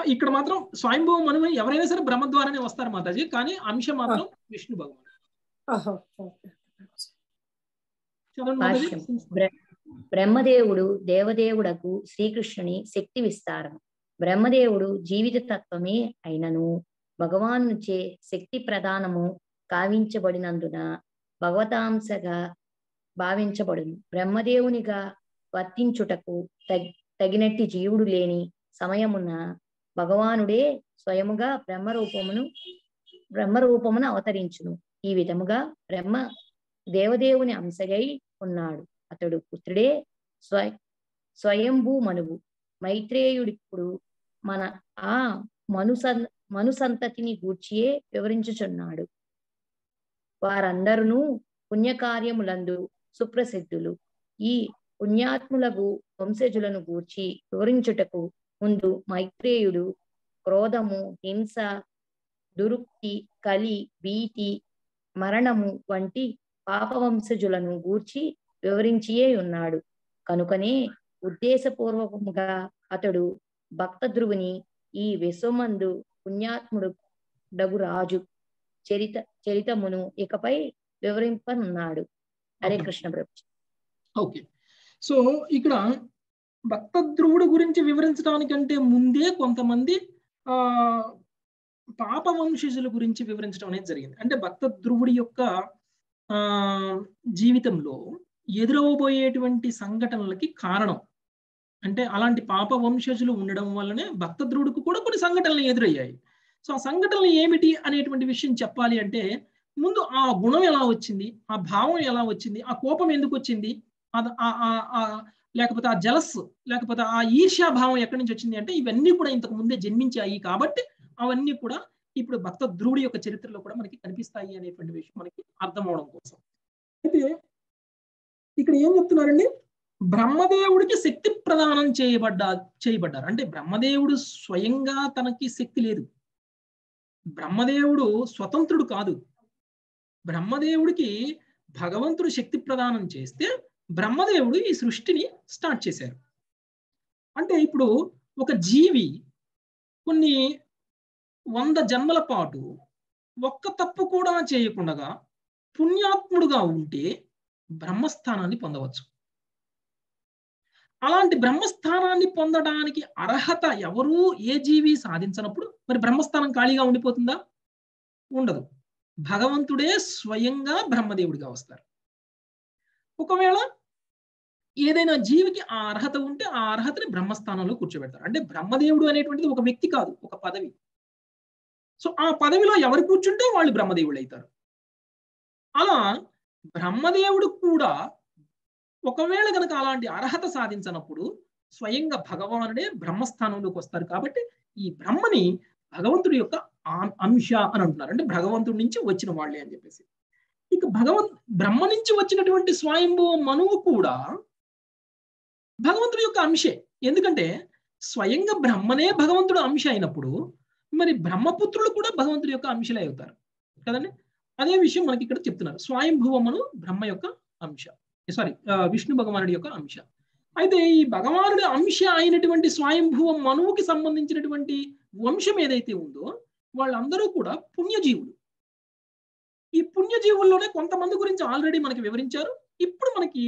[SPEAKER 2] ఇక్కడ మాత్రం స్వయంభవ మనువు ఎవరైనా సరే బ్రహ్మ ద్వారానే వస్తారు మాతాజీ కానీ అంశ మాత్రం విష్ణు భగవాన్
[SPEAKER 3] బ్రహ్మదేవుడు దేవదేవుడకు శ్రీకృష్ణుని శక్తి విస్తారం. బ్రహ్మదేవుడు జీవిత తత్వమే అయినను. భగవానుచే శక్తి ప్రధానము కావించబడినందున భగవతాంశగా భావించబడును. బ్రహ్మదేవునిగా వర్తించుటకు తగ్- తగినట్టి జీవుడు లేని సమయమున భగవానుడే స్వయముగా బ్రహ్మరూపమును బ్రహ్మరూపమును అవతరించును. ఈ విధముగా బ్రహ్మ దేవదేవుని అంశగై ఉన్నాడు. అతడు పుత్రుడే స్వ స్వయంభూ మనువు మైత్రేయుడిప్పుడు మన ఆ మనుసన్ మనుసంతతిని గూర్చియే వివరించుచున్నాడు. వారందరూ పుణ్యకార్యములందు సుప్రసిద్ధులు. ఈ పుణ్యాత్ములకు వంశజులను గూర్చి వివరించుటకు ముందు మైత్రేయుడు క్రోధము హింస దురుక్తి కలి భీతి మరణము వంటి పాపవంశజులను గూర్చి వివరించియే ఉన్నాడు. కనుకనే ఉద్దేశపూర్వకముగా అతడు భక్త ధ్రువుని ఈ విశ్వమందు పుణ్యాత్ముడు డగు రాజు చరిత చరితమును ఇకపై వివరింపనున్నాడు. హరే కృష్ణ ప్రభు
[SPEAKER 2] ఓకే. సో ఇక్కడ భక్త ధ్రువుడు గురించి వివరించడానికంటే ముందే కొంతమంది ఆ పాప వంశజుల గురించి వివరించడం అనేది జరిగింది. అంటే భక్త ధ్రువుడి యొక్క ఆ జీవితంలో ఎదురవబోయేటువంటి సంఘటనలకి కారణం అంటే అలాంటి పాప వంశజులు ఉండడం వల్లనే భక్త ధ్రువుడికి కూడా కొన్ని సంఘటనలు ఎదురయ్యాయి. సో ఆ సంఘటనలు ఏమిటి అనేటువంటి విషయం చెప్పాలి అంటే ముందు ఆ గుణం ఎలా వచ్చింది? ఆ భావం ఎలా వచ్చింది? ఆ కోపం ఎందుకు వచ్చింది? లేకపోతే ఆ జలస్ లేకపోతే ఆ ఈర్ష్యా భావం ఎక్కడి నుంచి వచ్చింది అంటే ఇవన్నీ కూడా ఇంతకు ముందే జన్మించాయి కాబట్టి అవన్నీ కూడా ఇప్పుడు భక్త ధ్రువుడి యొక్క చరిత్రలో కూడా మనకి కనిపిస్తాయి అనేటువంటి విషయం మనకి అర్థం అవడం కోసం. అయితే ఇక్కడ ఏం చెప్తున్నారండి? బ్రహ్మదేవుడికి శక్తి ప్రదానం చేయబడ్డా చేయబడ్డారు. అంటే బ్రహ్మదేవుడు స్వయంగా తనకి శక్తి లేదు. బ్రహ్మదేవుడు స్వతంత్రుడు కాదు. బ్రహ్మదేవుడికి భగవంతుడు శక్తి ప్రదానం చేస్తే బ్రహ్మదేవుడు ఈ సృష్టిని స్టార్ట్ చేశారు. అంటే ఇప్పుడు ఒక జీవి కొన్ని వంద జన్మల పాటు ఒక్క తప్పు కూడా చేయకుండా పుణ్యాత్ముడుగా ఉంటే బ్రహ్మస్థానాన్ని పొందవచ్చు. అలాంటి బ్రహ్మస్థానాన్ని పొందడానికి అర్హత ఎవరూ? ఏ జీవి సాధించినప్పుడు మరి బ్రహ్మస్థానం ఖాళీగా ఉండిపోతుందా? ఉండదు. భగవంతుడే స్వయంగా బ్రహ్మదేవుడిగా వస్తారు. ఒకవేళ ఏదైనా జీవికి ఆ అర్హత ఉంటే ఆ అర్హతని బ్రహ్మస్థానంలో కూర్చోబెడతారు. అంటే బ్రహ్మదేవుడు అనేటువంటిది ఒక వ్యక్తి కాదు ఒక పదవి. సో ఆ పదవిలో ఎవరు కూర్చుంటే వాళ్ళు బ్రహ్మదేవుడు అవుతారు. అలా బ్రహ్మదేవుడు కూడా ఒకవేళ కనుక అలాంటి అర్హత సాధించినప్పుడు స్వయంగా భగవానుడే బ్రహ్మస్థానంలోకి వస్తారు కాబట్టి ఈ బ్రహ్మని భగవంతుడి యొక్క అంశ అని అంటున్నారు. అంటే భగవంతుడి నుంచి వచ్చిన వాళ్ళే అని చెప్పేసి. ఇక భగవంత్ బ్రహ్మ నుంచి వచ్చినటువంటి స్వయంభవ మనువు కూడా భగవంతుడి యొక్క అంశే. ఎందుకంటే స్వయంగా బ్రహ్మనే భగవంతుడు అంశ అయినప్పుడు మరి బ్రహ్మపుత్రులు కూడా భగవంతుడి యొక్క అంశలే అవుతారు. కదండి? అదే విషయం మనకి ఇక్కడ చెప్తున్నారు. స్వయంభవమును బ్రహ్మ యొక్క అంశ. సారీ విష్ణు భగవానుడి యొక్క అంశ. అయితే ఈ భగవానుడి అంశ అయినటువంటి స్వయంభువ మనువుకి సంబంధించినటువంటి వంశం ఏదైతే ఉందో వాళ్ళందరూ కూడా పుణ్యజీవులు. ఈ పుణ్యజీవుల్లోనే కొంతమంది గురించి ఆల్రెడీ మనకి వివరించారు. ఇప్పుడు మనకి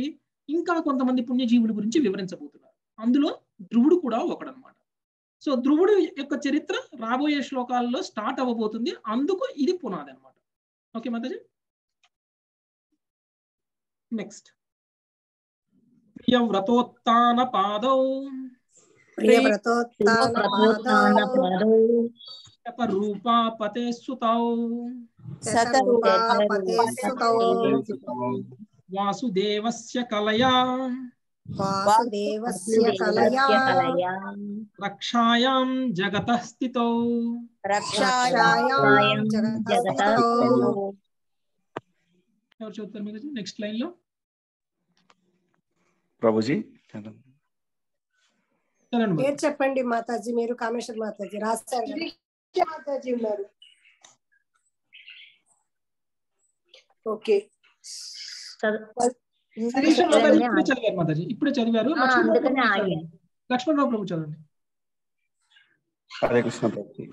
[SPEAKER 2] ఇంకా కొంతమంది పుణ్యజీవుల గురించి వివరించబోతున్నారు. అందులో ధ్రువుడు కూడా ఒకడనమాట సో ధ్రువుడు యొక్క చరిత్ర రాబోయే శ్లోకాల్లో స్టార్ట్ అవ్వబోతుంది. అందుకు ఇది పునాది అనమాట ఓకే మాతాజీ? నెక్స్ట్ प्रियव्रतोत्तानपादौ प्रियव्रतोत्तानपादौ शतरूपापते
[SPEAKER 1] वासुदेवस्य कलया।
[SPEAKER 2] रक्षायां जगतः स्थितौ नेक्स्ट लाइन लो।
[SPEAKER 6] ప్రభుజీ.
[SPEAKER 1] పేరు చెప్పండి మాతాజీ మీరు కామేశ్వర్ మాతాజీ రాస్తారు. మాతాజీ ఉన్నారు ఓకే
[SPEAKER 2] చదివారు మాతాజీ ఇప్పుడే చదివారు లక్ష్మణరావు ప్రభు. చదవండి. ప్రభు
[SPEAKER 6] హరే కృష్ణ ప్రభుజీ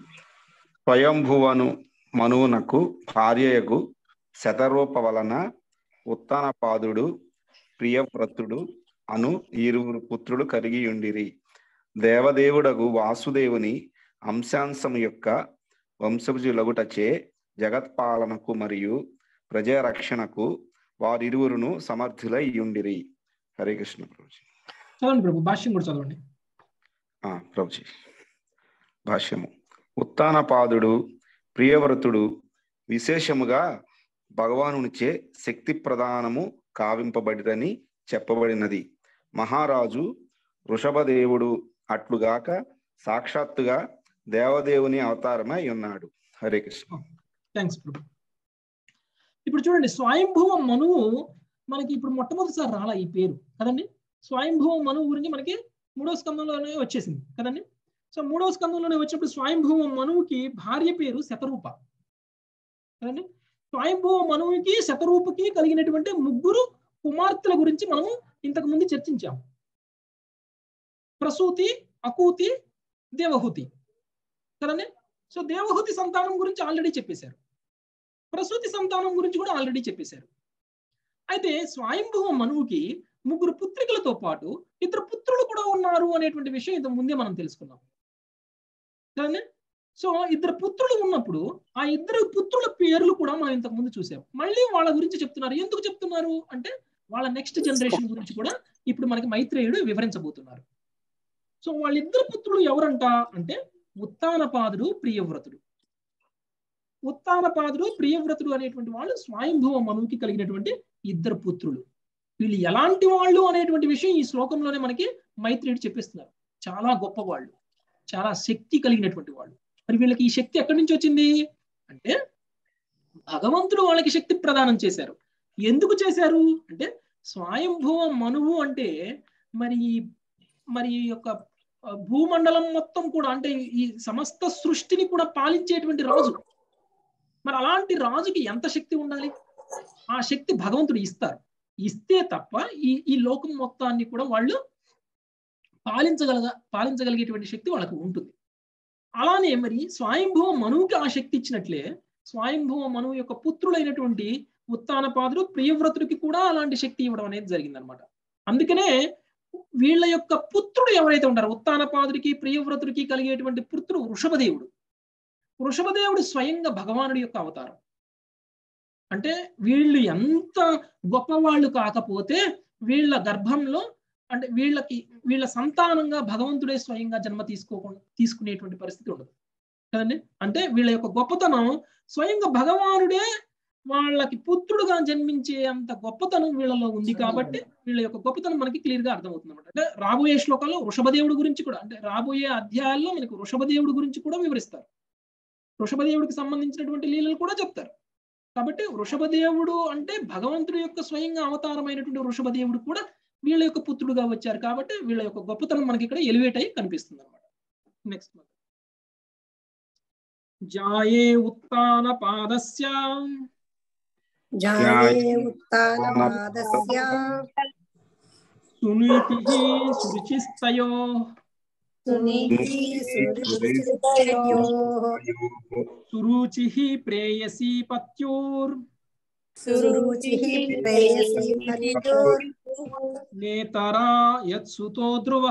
[SPEAKER 6] స్వయంభువను మనువునకు భార్యయకు శతరూప వలన ఉత్తాన పాదుడు ప్రియవ్రతుడు అను ఇరువురు పుత్రులు కలిగి ఉండిరి దేవదేవుడగు వాసుదేవుని అంశాంశము యొక్క వంశజులగుటచే జగత్పాలనకు మరియు ప్రజారక్షణకు వారిరువురును సమర్థులై ఉండిరి హరే కృష్ణ ప్రభుజీ.
[SPEAKER 2] చదవండి ప్రభు భాష్యం కూడా చదవండి.
[SPEAKER 6] ఆ, ప్రభుజీ. భాష్యము. ఉత్తానపాదుడు ప్రియవ్రతుడు విశేషముగా భగవానునిచే శక్తి ప్రదానము కావింపబడిరని చెప్పబడినది. మహారాజు వృషభదేవుడు అట్లుగాక సాక్షాత్తుగా దేవదేవుని అవతారమై ఉన్నాడు. హరే కృష్ణ.
[SPEAKER 2] థ్యాంక్స్ ప్రభు ఇప్పుడు చూడండి స్వయంభువ మనువు మనకి ఇప్పుడు మొట్టమొదటిసారి రాలా ఈ పేరు కదండి? స్వయంభువ మనువు గురించి మనకి మూడవ స్కందంలోనే వచ్చేసింది కదండి? సో మూడవ స్కందంలోనే వచ్చినప్పుడు స్వయంభువ మనువుకి భార్య పేరు శతరూప కదండి? స్వయంభువ మనువుకి శతరూపకి కలిగినటువంటి ముగ్గురు కుమార్తెల గురించి మనము ఇంతకు ముందు చర్చించాం ప్రసూతి అకూతి దేవహూతి. కదండి సో దేవహూతి సంతానం గురించి ఆల్రెడీ చెప్పేశారు. ప్రసూతి సంతానం గురించి కూడా ఆల్రెడీ చెప్పేశారు. అయితే స్వయంభవ మనువుకి ముగ్గురు పుత్రికలతో పాటు ఇద్దరు పుత్రులు కూడా ఉన్నారు అనేటువంటి విషయం ఇంత ముందే మనం తెలుసుకున్నాం. కదండి సో ఇద్దరు పుత్రులు ఉన్నప్పుడు ఆ ఇద్దరు పుత్రుల పేర్లు కూడా మనం ఇంతకు ముందు చూసాం. మళ్ళీ వాళ్ళ గురించి చెప్తున్నారు. ఎందుకు చెప్తున్నారు? అంటే వాళ్ళ నెక్స్ట్ జనరేషన్ గురించి కూడా ఇప్పుడు మనకి మైత్రేయుడు వివరించబోతున్నారు. సో వాళ్ళిద్దరు పుత్రులు ఎవరంట అంటే ఉత్తానపాదుడు ప్రియవ్రతుడు. ఉత్తానపాదుడు ప్రియవ్రతుడు అనేటువంటి వాళ్ళు స్వయంభవ మనువుకి కలిగినటువంటి ఇద్దరు పుత్రులు. వీళ్ళు ఎలాంటి వాళ్ళు అనేటువంటి విషయం ఈ శ్లోకంలోనే మనకి మైత్రేయుడు చెప్పిస్తున్నారు. చాలా గొప్ప వాళ్ళు. చాలా శక్తి కలిగినటువంటి వాళ్ళు. మరి వీళ్ళకి ఈ శక్తి ఎక్కడి నుంచి వచ్చింది? అంటే భగవంతుడు వాళ్ళకి శక్తి ప్రదానం చేశారు. ఎందుకు చేశారు? అంటే స్వయంభవ మనువు అంటే మరి మరి ఈ యొక్క భూమండలం మొత్తం కూడా అంటే ఈ సమస్త సృష్టిని కూడా పాలించేటువంటి రాజు. మరి అలాంటి రాజుకి ఎంత శక్తి ఉండాలి? ఆ శక్తి భగవంతుడు ఇస్తారు. ఇస్తే తప్ప ఈ ఈ లోకం మొత్తాన్ని కూడా వాళ్ళు పాలించగలగ పాలించగలిగేటువంటి శక్తి వాళ్ళకు ఉంటుంది. అలానే మరి స్వయంభవ మనువుకి ఆ శక్తి ఇచ్చినట్లే స్వయంభవ మనువు యొక్క పుత్రుడైనటువంటి ఉత్తానపాదుడు ప్రియవ్రతుడికి కూడా అలాంటి శక్తి ఇవ్వడం అనేది జరిగిందనమాట. అందుకనే వీళ్ళ యొక్క పుత్రుడు ఎవరైతే ఉంటారో ఉత్తానపాదుడికి ప్రియవ్రతుడికి కలిగేటువంటి పుత్రుడు వృషభదేవుడు. వృషభదేవుడు స్వయంగా భగవానుడి యొక్క అవతారం. అంటే వీళ్ళు ఎంత గొప్పవాళ్ళు కాకపోతే వీళ్ళ గర్భంలో అంటే వీళ్ళకి వీళ్ళ సంతానంగా భగవంతుడే స్వయంగా జన్మ తీసుకోకుండా తీసుకునేటువంటి పరిస్థితి ఉండదు. కదండి? అంటే వీళ్ళ యొక్క గొప్పతనం స్వయంగా భగవానుడే వాళ్ళకి పుత్రుడుగా జన్మించే అంత గొప్పతనం వీళ్ళలో ఉంది కాబట్టి వీళ్ళ యొక్క గొప్పతనం మనకి క్లియర్గా అర్థమవుతుంది అనమాట అంటే రాబోయే శ్లోకాల్లో వృషభదేవుడి గురించి కూడా అంటే రాబోయే అధ్యాయాల్లో మనకు వృషభదేవుడి గురించి కూడా వివరిస్తారు. వృషభదేవుడికి సంబంధించినటువంటి లీలలు కూడా చెప్తారు. కాబట్టి వృషభదేవుడు అంటే భగవంతుడి యొక్క స్వయంగా అవతారమైనటువంటి వృషభదేవుడు కూడా వీళ్ళ యొక్క పుత్రుడుగా వచ్చారు కాబట్టి వీళ్ళ యొక్క గొప్పతనం మనకి ఇక్కడ ఎలివేట్ అయ్యి కనిపిస్తుంది అనమాట నెక్స్ట్ జాయే ఉత్తాన పాదస్య.
[SPEAKER 1] జ్ఞానే ఉత్తానపాదస్య
[SPEAKER 2] సునీతి శుచిస్తయో
[SPEAKER 1] సునీతి సురుచిస్తయోః
[SPEAKER 2] సురుచి ప్రేయసీ పత్యోర్
[SPEAKER 1] సురుచిః ప్రేయసీ పత్యోర్
[SPEAKER 2] నేతరా యత్సుతో ధ్రువ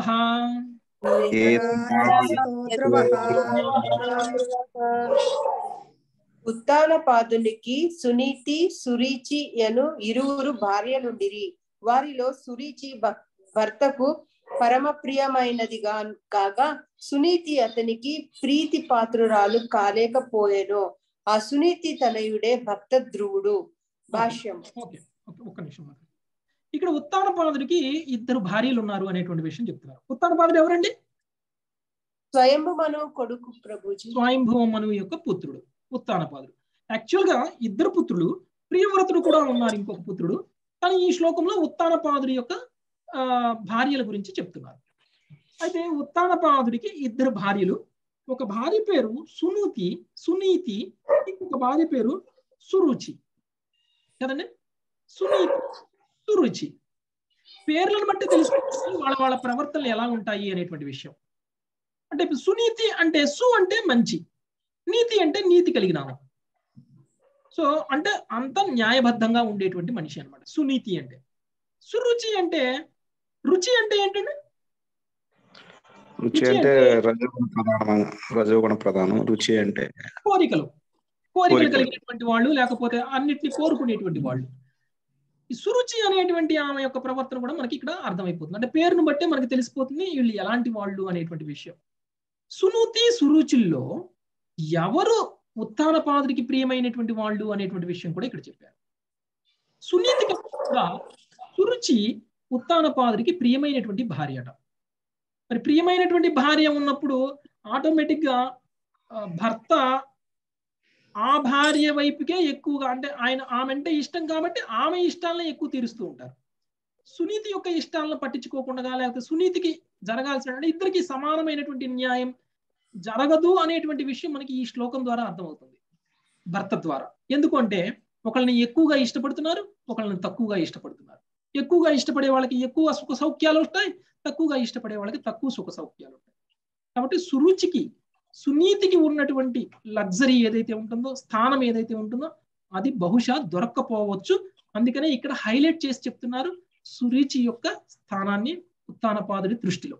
[SPEAKER 1] ధ్రువః
[SPEAKER 4] ఉత్తానపాదునికి సునీతి సురీచి అను ఇరువురు భార్యలుండిరి. వారిలో సురీచి భర్తకు పరమ ప్రియమైనదిగా కాగా సునీతి అతనికి ప్రీతి పాత్రురాలు కాలేకపోయెను. ఆ సునీతి తనయుడే భక్త ధ్రువుడు భాష్యం
[SPEAKER 2] ఒక్క నిమిషం. ఇక్కడ ఉత్తానపాదుడికి ఇద్దరు భార్యలు ఉన్నారు అనేటువంటి విషయం చెప్తున్నారు. ఉత్తానపాదుడు ఎవరండి?
[SPEAKER 4] స్వయంభు మను కొడుకు ప్రభుజీ.
[SPEAKER 2] స్వయంభవ మనువు యొక్క పుత్రుడు. ఉత్తానపాదుడు యాక్చువల్గా ఇద్దరు పుత్రులు ప్రియవ్రతుడు కూడా ఉన్నారు ఇంకొక పుత్రుడు. కానీ ఈ శ్లోకంలో ఉత్తానపాదుడి యొక్క భార్యల గురించి చెప్తున్నారు. అయితే ఉత్తానపాదుడికి ఇద్దరు భార్యలు ఒక భార్య పేరు సునీతి సునీతి ఇంకొక భార్య పేరు సురుచి. కదండి? సునీతి సురుచి. పేర్లను బట్టి తెలుసుకోవాలి వాళ్ళ వాళ్ళ ప్రవర్తనలు ఎలా ఉంటాయి అనేటువంటి విషయం. అంటే సునీతి అంటే సు అంటే మంచి. నీతి అంటే నీతి కలిగిన ఆమె. సో అంటే అంత న్యాయబద్ధంగా ఉండేటువంటి మనిషి అన్నమాట. సునీతి అంటే. సురుచి అంటే రుచి అంటే ఏంటండి?
[SPEAKER 6] రుచి అంటే రజోగుణ ప్రధానం రజోగుణ ప్రధానం రుచి అంటే.
[SPEAKER 2] కోరికలు. కోరికలు
[SPEAKER 6] కోరికలు.
[SPEAKER 2] కలిగినటువంటి వాళ్ళు లేకపోతే అన్నిటిని కోరుకునేటువంటి వాళ్ళు. ఈ సురుచి అనేటువంటి ఆమె యొక్క ప్రవర్తన కూడా మనకి ఇక్కడ అర్థమైపోతుంది. అంటే పేరును బట్టే మనకి తెలిసిపోతుంది వీళ్ళు ఎలాంటి వాళ్ళు అనేటువంటి విషయం. సునూతి సురుచుల్లో ఎవరు ఉత్తానపాదుడికి ప్రియమైనటువంటి వాళ్ళు అనేటువంటి విషయం కూడా ఇక్కడ చెప్పారు. సునీతికి కూడా సురుచి ఉత్తానపాదుడికి ప్రియమైనటువంటి భార్య అట మరి ప్రియమైనటువంటి భార్య ఉన్నప్పుడు ఆటోమేటిక్గా భర్త ఆ భార్య వైపుకే ఎక్కువగా అంటే ఆయన ఆమె అంటే ఇష్టం కాబట్టి ఆమె ఇష్టాలను ఎక్కువ తీరుస్తూ ఉంటారు. సునీతి యొక్క ఇష్టాలను పట్టించుకోకుండా లేకపోతే సునీతికి జరగాల్సిన ఇద్దరికి సమానమైనటువంటి న్యాయం జరగదు అనేటువంటి విషయం మనకి ఈ శ్లోకం ద్వారా అర్థమవుతుంది. భర్త ద్వారా. ఎందుకంటే ఒకళ్ళని ఎక్కువగా ఇష్టపడుతున్నారు ఒకళ్ళని తక్కువగా ఇష్టపడుతున్నారు. ఎక్కువగా ఇష్టపడే వాళ్ళకి ఎక్కువ సుఖ సౌఖ్యాలు ఉంటాయి తక్కువగా ఇష్టపడే వాళ్ళకి తక్కువ సుఖ సౌఖ్యాలు ఉంటాయి. కాబట్టి సురుచికి సునీతికి ఉన్నటువంటి లగ్జరీ ఏదైతే ఉంటుందో స్థానం ఏదైతే ఉంటుందో అది బహుశా దొరక్కపోవచ్చు. అందుకనే ఇక్కడ హైలైట్ చేసి చెప్తున్నారు సురుచి యొక్క స్థానాన్ని ఉత్తానపాదుడి దృష్టిలో.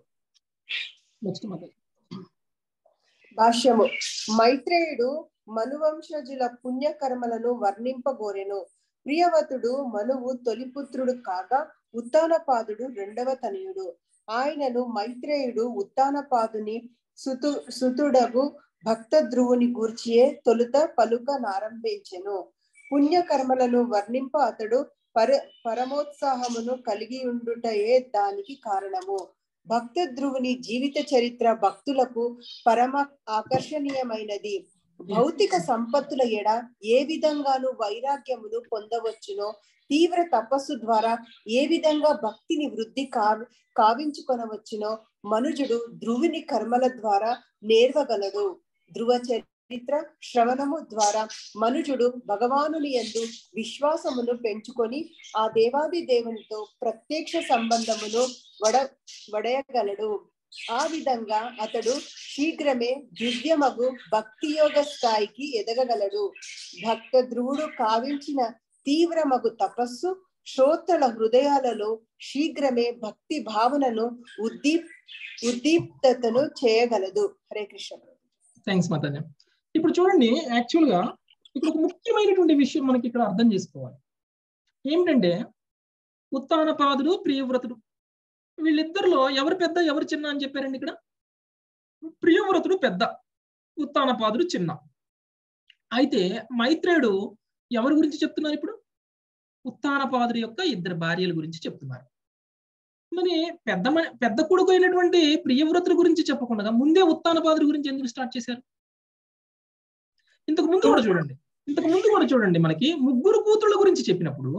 [SPEAKER 2] Next mother.
[SPEAKER 4] భాష్యము. మైత్రేయుడు మనువంశజుల పుణ్యకర్మలను వర్ణింపగోరెను ప్రియవతుడు మనువు తొలిపుత్రుడు కాగా ఉత్తానపాదుడు రెండవ తనయుడు. ఆయనను మైత్రేయుడు ఉత్తానపాదుని సుతు సుతుడగు భక్త ధ్రువుని గూర్చియే తొలుత పలుక నారంభించెను. పుణ్యకర్మలను వర్ణింప అతడు పర పరమోత్సాహమును కలిగి ఉండుటయే దానికి కారణము. భక్త ధ్రువుని జీవిత చరిత్ర భక్తులకు పరమ ఆకర్షణీయమైనది. భౌతిక సంపత్తుల ఎడ ఏ విధంగాను వైరాగ్యమును పొందవచ్చునో తీవ్ర తపస్సు ద్వారా ఏ విధంగా భక్తిని వృద్ధి కావి కావించుకొనవచ్చునో మనుజుడు ధ్రువుని కర్మల ద్వారా నేర్వగలడు. ధ్రువ చరిత్ర శ్రవణము ద్వారా మనుజుడు భగవానుని యందు విశ్వాసమును పెంచుకొని ఆ దేవాది దేవునితో ప్రత్యక్ష సంబంధమును వడ వడయగలడు. ఆ విధంగా అతడు శీఘ్రమే దివ్యమగు భక్తి యోగ స్థాయికి ఎదగగలడు. భక్త ధ్రువుడు కావించిన తీవ్రమగు తపస్సు శ్రోతల హృదయాలలో శీఘ్రమే భక్తి భావనను ఉద్దీప్ ఉద్దీప్తతను చేయగలదు. హరే కృష్ణ.
[SPEAKER 2] థ్యాంక్స్ మాతాజీ. ఇప్పుడు చూడండి యాక్చువల్గా ఇక్కడ ఒక ముఖ్యమైనటువంటి విషయం మనకి ఇక్కడ అర్థం చేసుకోవాలి. ఏమిటంటే ఉత్తానపాదుడు ప్రియవ్రతుడు. వీళ్ళిద్దరిలో ఎవరు పెద్ద ఎవరు చిన్న అని చెప్పారండి ఇక్కడ? ప్రియవ్రతుడు పెద్ద ఉత్తానపాదుడు చిన్న. అయితే మైత్రేయుడు ఎవరి గురించి చెప్తున్నారు ఇప్పుడు? ఉత్తానపాదుడు యొక్క ఇద్దరు భార్యల గురించి చెప్తున్నారు. మరి పెద్ద పెద్ద కొడుకు అయినటువంటి ప్రియవ్రతుడి గురించి చెప్పకుండా ముందే ఉత్తానపాదుడి గురించి ఎందుకు స్టార్ట్ చేశారు? ఇంతకు ముందు కూడా చూడండి. ఇంతకు ముందు కూడా చూడండి మనకి ముగ్గురు కూతుళ్ళ గురించి చెప్పినప్పుడు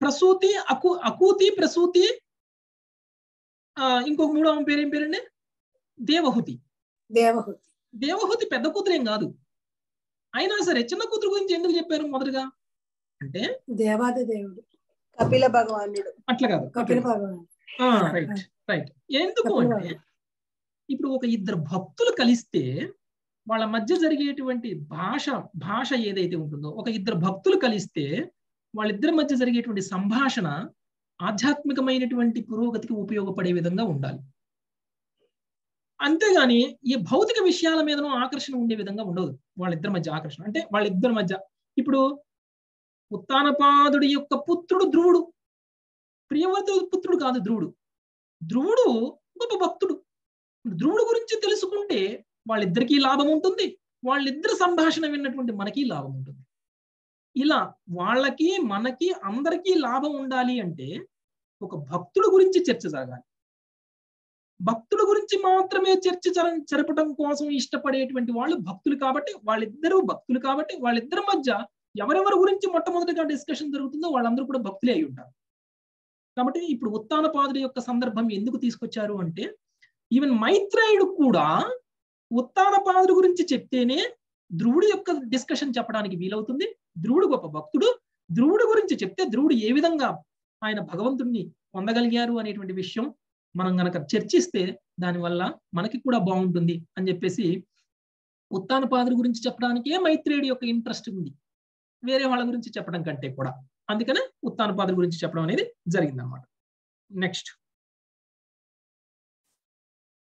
[SPEAKER 2] ప్రసూతి అకు అకూతి ప్రసూతి ఇంకొక మూడవ పేరు ఏం పేరండి? దేవహుతి.
[SPEAKER 1] దేవహుతి.
[SPEAKER 2] దేవహుతి పెద్ద కూతురు ఏం కాదు. అయినా సరే చిన్న కూతురు గురించి ఎందుకు చెప్పారు మొదటగా? అంటే
[SPEAKER 1] దేవాది దేవుడు.
[SPEAKER 4] కపిల భగవానుడు.
[SPEAKER 2] అట్లా కాదు.
[SPEAKER 1] కపిల భగవానుడు.
[SPEAKER 2] Right right. ఎందుకు అంటే ఇప్పుడు ఒక ఇద్దరు భక్తులు కలిస్తే వాళ్ళ మధ్య జరిగేటువంటి భాష భాష ఏదైతే ఉంటుందో ఒక ఇద్దరు భక్తులు కలిస్తే వాళ్ళిద్దరి మధ్య జరిగేటువంటి సంభాషణ ఆధ్యాత్మికమైనటువంటి పురోగతికి ఉపయోగపడే విధంగా ఉండాలి. అంతేగాని ఈ భౌతిక విషయాల మీదనూ ఆకర్షణ ఉండే విధంగా ఉండదు వాళ్ళిద్దరి మధ్య ఆకర్షణ. అంటే వాళ్ళిద్దరి మధ్య ఇప్పుడు ఉత్తానపాదుడి యొక్క పుత్రుడు ధ్రువుడు ప్రియవర్త పుత్రుడు కాదు ధ్రువుడు. ధ్రువుడు గొప్ప భక్తుడు. ధ్రువుడు గురించి తెలుసుకుంటే వాళ్ళిద్దరికీ లాభం ఉంటుంది వాళ్ళిద్దరు సంభాషణ విన్నటువంటి మనకి లాభం ఉంటుంది. ఇలా వాళ్ళకి మనకి అందరికీ లాభం ఉండాలి అంటే ఒక భక్తుడు గురించి చర్చ జరగాలి. భక్తుడు గురించి మాత్రమే చర్చ జర- జరపడం కోసం ఇష్టపడేటువంటి వాళ్ళు భక్తులు కాబట్టి వాళ్ళిద్దరూ భక్తులు కాబట్టి వాళ్ళిద్దరి మధ్య ఎవరెవరి గురించి మొట్టమొదటిగా డిస్కషన్ జరుగుతుందో వాళ్ళందరూ కూడా భక్తులే అయి ఉంటారు. కాబట్టి ఇప్పుడు ఉత్తానపాదుడి యొక్క సందర్భం ఎందుకు తీసుకొచ్చారు అంటే ఈవెన్ మైత్రేయుడు కూడా ఉత్తానపాదుడి గురించి చెప్తేనే ధ్రువుడు యొక్క డిస్కషన్ చెప్పడానికి వీలవుతుంది. ధ్రువుడు గొప్ప భక్తుడు. ధ్రువుడు గురించి చెప్తే ధ్రువుడు ఏ విధంగా ఆయన భగవంతుణ్ణి పొందగలిగారు అనేటువంటి విషయం మనం గనక చర్చిస్తే దానివల్ల మనకి కూడా బాగుంటుంది అని చెప్పేసి ఉత్తానపాదుడి గురించి చెప్పడానికే మైత్రేయుడి యొక్క ఇంట్రెస్ట్ ఉంది. వేరే వాళ్ళ గురించి చెప్పడం కంటే కూడా. అందుకనే ఉత్తానపాదుడి గురించి చెప్పడం అనేది జరిగిందనమాట నెక్స్ట్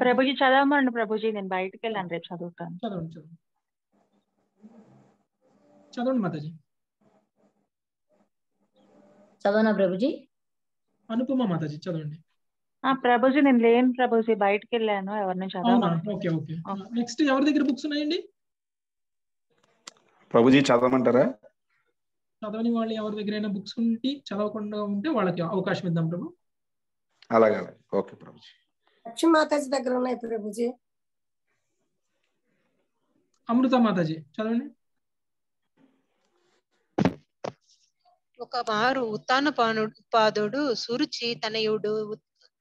[SPEAKER 7] ప్రభుజీ చదవమండి ప్రభుజీ నేను బయటకు వెళ్ళాను రేపు చదువుతాను.
[SPEAKER 2] చదవండి చదవండి. చదవండి మాతాజీ.
[SPEAKER 3] చదవనా ప్రభుజీ?
[SPEAKER 2] అనుపమ మాతాజీ చదవండి.
[SPEAKER 7] ఆ ప్రభుజీ నేను లేను ప్రభుజీ బయటకు వెళ్ళాను ఎవరిని
[SPEAKER 2] ఓకే ఓకే. నెక్స్ట్ ఎవరి దగ్గర బుక్స్ ఉన్నాయండి?
[SPEAKER 6] ప్రభుజీ చదవమంటారా?
[SPEAKER 2] చదవని వాళ్ళు ఎవరి దగ్గరైనా బుక్స్ ఉంటే చదవకుండా ఉంటే వాళ్ళకి అవకాశం ఇద్దాం ప్రభు.
[SPEAKER 6] అలాగే అలాగే. ఓకే ప్రభుజీ.
[SPEAKER 1] లక్ష్మీమాతాజీ దగ్గర ఉన్నాయి ప్రభుజీ
[SPEAKER 2] అమృత మాతాజీ చదవండి.
[SPEAKER 8] ఒక మారు ఉత్తానపాను పాదుడు సురుచి తనయుడు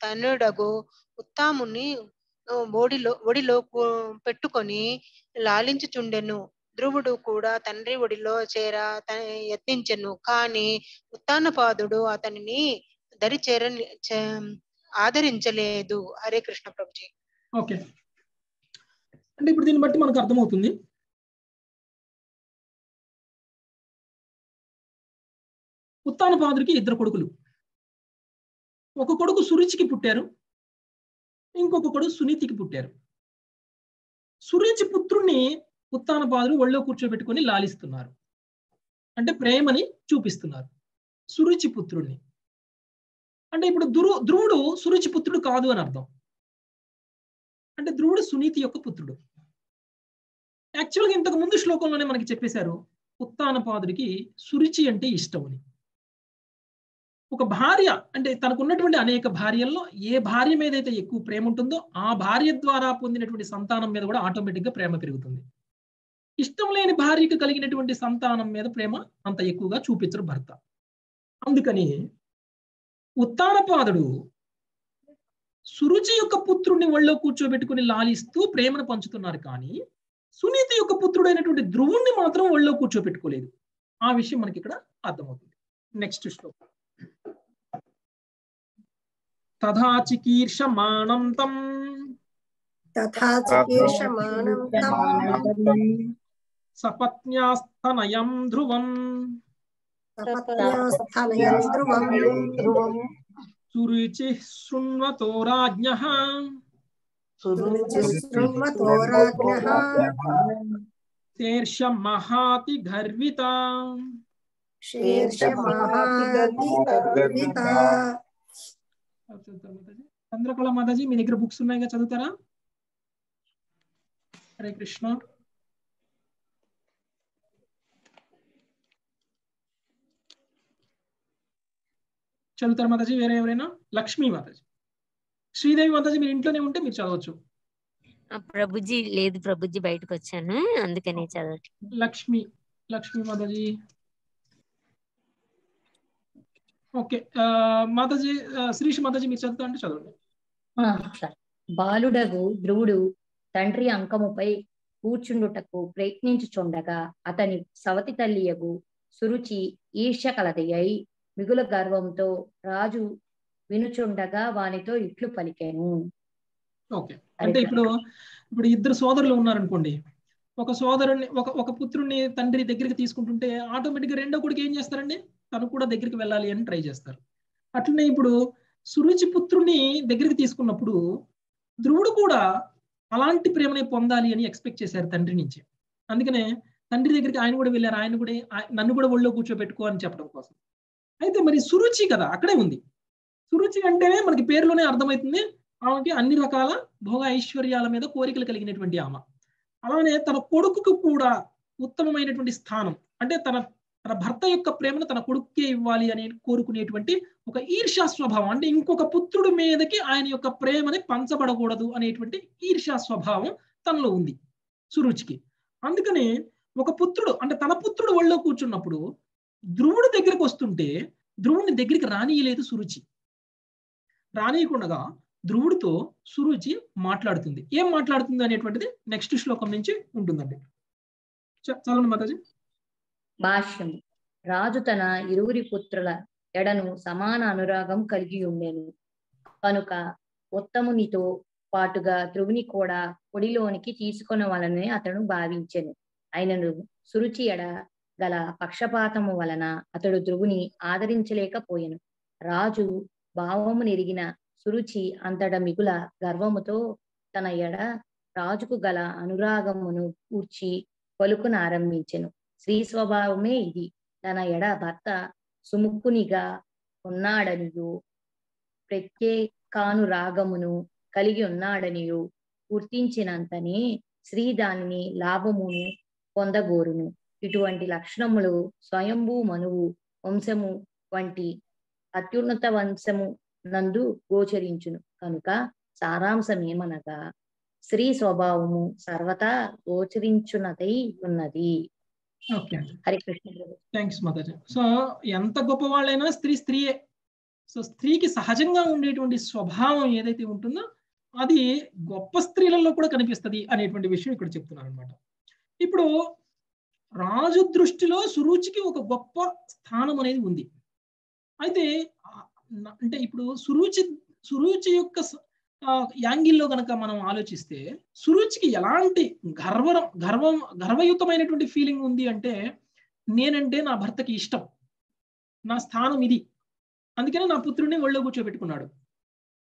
[SPEAKER 8] తనుడగు ఉత్తాముని ఒడిలో ఒడిలో పెట్టుకొని లాలించుచుండెను. ధ్రువుడు కూడా తండ్రి ఒడిలో చేర యత్నించెను. కాని ఉత్తానపాదుడు అతనిని దరి చేర ఆదరించలేదు. హరే కృష్ణ ప్రభుజీ.
[SPEAKER 2] ఓకే. అంటే ఇప్పుడు దీన్ని బట్టి మనకు అర్థమవుతుంది. ఉత్తాన పాదుడికి ఇద్దరు కొడుకులు. ఒక కొడుకు సురుచికి పుట్టారు. ఇంకొక కొడుకు సునీతికి పుట్టారు. సురుచి పుత్రుణ్ణి ఉత్తాన పాదుడు ఒళ్ళో కూర్చోబెట్టుకొని లాలిస్తున్నారు. అంటే ప్రేమని చూపిస్తున్నారు. సురుచి పుత్రుణ్ణి. అంటే ఇప్పుడు ధ్రు ధ్రువుడు సురుచి పుత్రుడు కాదు అని అర్థం. అంటే ధ్రువుడు సునీతి యొక్క పుత్రుడు. యాక్చువల్గా ఇంతకు ముందు శ్లోకంలోనే మనకి చెప్పేశారు ఉత్తానపాదుడికి సురుచి అంటే ఇష్టం అని. ఒక భార్య అంటే తనకున్నటువంటి అనేక భార్యల్లో ఏ భార్య మీద అయితే ఎక్కువ ప్రేమ ఉంటుందో ఆ భార్య ద్వారా పొందినటువంటి సంతానం మీద కూడా ఆటోమేటిక్గా ప్రేమ పెరుగుతుంది. ఇష్టం లేని భార్యకు కలిగినటువంటి సంతానం మీద ప్రేమ అంత ఎక్కువగా చూపించరు భర్త. అందుకని ఉత్తానపాదుడు సురుచి యొక్క పుత్రుడిని ఒళ్ళో కూర్చోబెట్టుకుని లాలిస్తూ ప్రేమను పంచుతున్నారు కానీ సునీతి యొక్క పుత్రుడైనటువంటి ధ్రువుణ్ణి మాత్రం ఒళ్ళో కూర్చోబెట్టుకోలేదు. ఆ విషయం మనకి ఇక్కడ అర్థమవుతుంది. నెక్స్ట్ శ్లోకం. తథా చికీర్షమాణం తం. సపత్న్యాస్తనయం ధ్రువం.
[SPEAKER 1] సపత్న్యాస్థనయం ధ్రువం
[SPEAKER 2] సురుచి శృణ్వతో రాజ్ఞ
[SPEAKER 1] శృణ్వతో రాజ్ఞః
[SPEAKER 2] శీర్ష మహాతి గర్విత
[SPEAKER 1] శీర్షమహాదిగర్విత
[SPEAKER 2] చంద్రకళ మాతాజీ మీ దగ్గర బుక్స్ ఉన్నాయిగా చదువుతారా హరే కృష్ణ చదువుతారు మాతాజీ వేరే ఎవరైనా? లక్ష్మీ మాతాజీ. శ్రీదేవి మాతాజీ మీరు ఇంట్లోనే ఉంటే మీరు చదవచ్చు.
[SPEAKER 9] ప్రభుజీ లేదు ప్రభుజీ బయటకు వచ్చాను అందుకని చదవట్లేదు
[SPEAKER 2] లక్ష్మి లక్ష్మీ మాతాజీ. ఓకే మాతాజీ శ్రీష్ మాతాజీ మీరు చదువుతా అంటే చదవండి.
[SPEAKER 3] ఆ, సరే. బాలుడగు ధ్రువుడు తండ్రి అంకముపై కూర్చుండుటకు ప్రయత్నించుచుండగా అతని సవతి తల్లియగు సురుచి ఈర్ష్య కలది అయి మిగుల గర్వంతో రాజు వినుచుండగా వానితో ఇట్లు పలికెను.
[SPEAKER 2] ఓకే. అంటే ఇప్పుడు ఇప్పుడు ఇద్దరు సోదరులు ఉన్నారనుకోండి ఒక సోదరుని ఒక ఒక పుత్రుడిని తండ్రి దగ్గరికి తీసుకుంటుంటే ఆటోమేటిక్గా రెండో కొడుకు ఏం చేస్తారండి? తను కూడా దగ్గరికి వెళ్ళాలి అని ట్రై చేస్తారు. అట్లనే ఇప్పుడు సురుచి పుత్రుడిని దగ్గరికి తీసుకున్నప్పుడు ధ్రువుడు కూడా అలాంటి ప్రేమని పొందాలి అని ఎక్స్పెక్ట్ చేశారు తండ్రి నుంచి. అందుకనే తండ్రి దగ్గరికి ఆయన కూడా వెళ్ళారు ఆయన కూడా నన్ను కూడా ఒళ్ళో కూర్చోబెట్టుకో అని చెప్పడం కోసం. అయితే మరి సురుచి కదా అక్కడే ఉంది. సురుచి అంటేనే మనకి పేరులోనే అర్థమవుతుంది. ఆమెకి అన్ని రకాల భోగ ఐశ్వర్యాల మీద కోరికలు కలిగినటువంటి ఆమె. అలానే తన కొడుకుకు కూడా ఉత్తమమైనటువంటి స్థానం. అంటే తన తన భర్త యొక్క ప్రేమను తన కొడుకుకే ఇవ్వాలి అని కోరుకునేటువంటి ఒక ఈర్ష్యా స్వభావం అంటే ఇంకొక పుత్రుడి మీదకి ఆయన యొక్క ప్రేమని పంచబడకూడదు అనేటువంటి ఈర్ష్యా స్వభావం తనలో ఉంది సురుచికి. అందుకనే ఒక పుత్రుడు అంటే తన పుత్రుడు ఒళ్ళో కూర్చున్నప్పుడు ధ్రువుడి దగ్గరికి వస్తుంటే ధ్రువుడిని దగ్గరికి రానియలేదు సురుచి. రానియకుండా ధ్రువుడితో సురుచి మాట్లాడుతుంది. ఏం మాట్లాడుతుంది అనేటువంటిది నెక్స్ట్ శ్లోకం నుంచి ఉంటుందండి. చ- చదవండి మాతాజీ.
[SPEAKER 3] భాష్యం. రాజు తన ఇరువురి పుత్రుల ఎడను సమాన అనురాగం కలిగి ఉండేను. కనుక ఉత్తమునితో పాటుగా ధ్రువుని కూడా పొడిలోనికి తీసుకొనవలనని అతను భావించెను. అయినను సురుచి ఎడ గల పక్షపాతము వలన అతడు ధ్రువుని ఆదరించలేకపోయెను. రాజు భావము నెరిగిన సురుచి అంతట మిగుల గర్వముతో తన ఎడ రాజుకు గల అనురాగమును కూర్చి పలుకున ఆరంభించెను. స్త్రీ స్వభావమే ఇది. తన ఎడ భర్త సుముక్కునిగా ఉన్నాడనియు ప్రత్యేకానురాగమును కలిగి ఉన్నాడనియు గుర్తించినంతనే స్త్రీ దానిని లాభమును పొందగోరును. ఇటువంటి లక్షణములు స్వయంభూ మనువు వంశము వంటి అత్యున్నత వంశము నందు గోచరించును. కనుక సారాంశమేమనగా స్త్రీ స్వభావము సర్వతా గోచరించున్నదై ఉన్నది.
[SPEAKER 2] థ్యాంక్స్ సో ఎంత గొప్ప వాళ్ళైనా స్త్రీ స్త్రీయే. సో స్త్రీకి సహజంగా ఉండేటువంటి స్వభావం ఏదైతే ఉంటుందో అది గొప్ప స్త్రీలలో కూడా కనిపిస్తది అనేటువంటి విషయం ఇక్కడ చెప్తున్నారు అనమాట ఇప్పుడు రాజు దృష్టిలో సురుచికి ఒక గొప్ప స్థానం అనేది ఉంది. అయితే అంటే ఇప్పుడు సురుచి సురుచి యొక్క యాంగిల్లో కనుక మనం ఆలోచిస్తే సురుచికి ఎలాంటి గర్వం గర్వం గర్వయుతమైనటువంటి ఫీలింగ్ ఉంది అంటే నేనంటే నా భర్తకి ఇష్టం. నా స్థానం ఇది. అందుకనే నా పుత్రుడిని ఒళ్ళో కూర్చోబెట్టుకున్నాడు.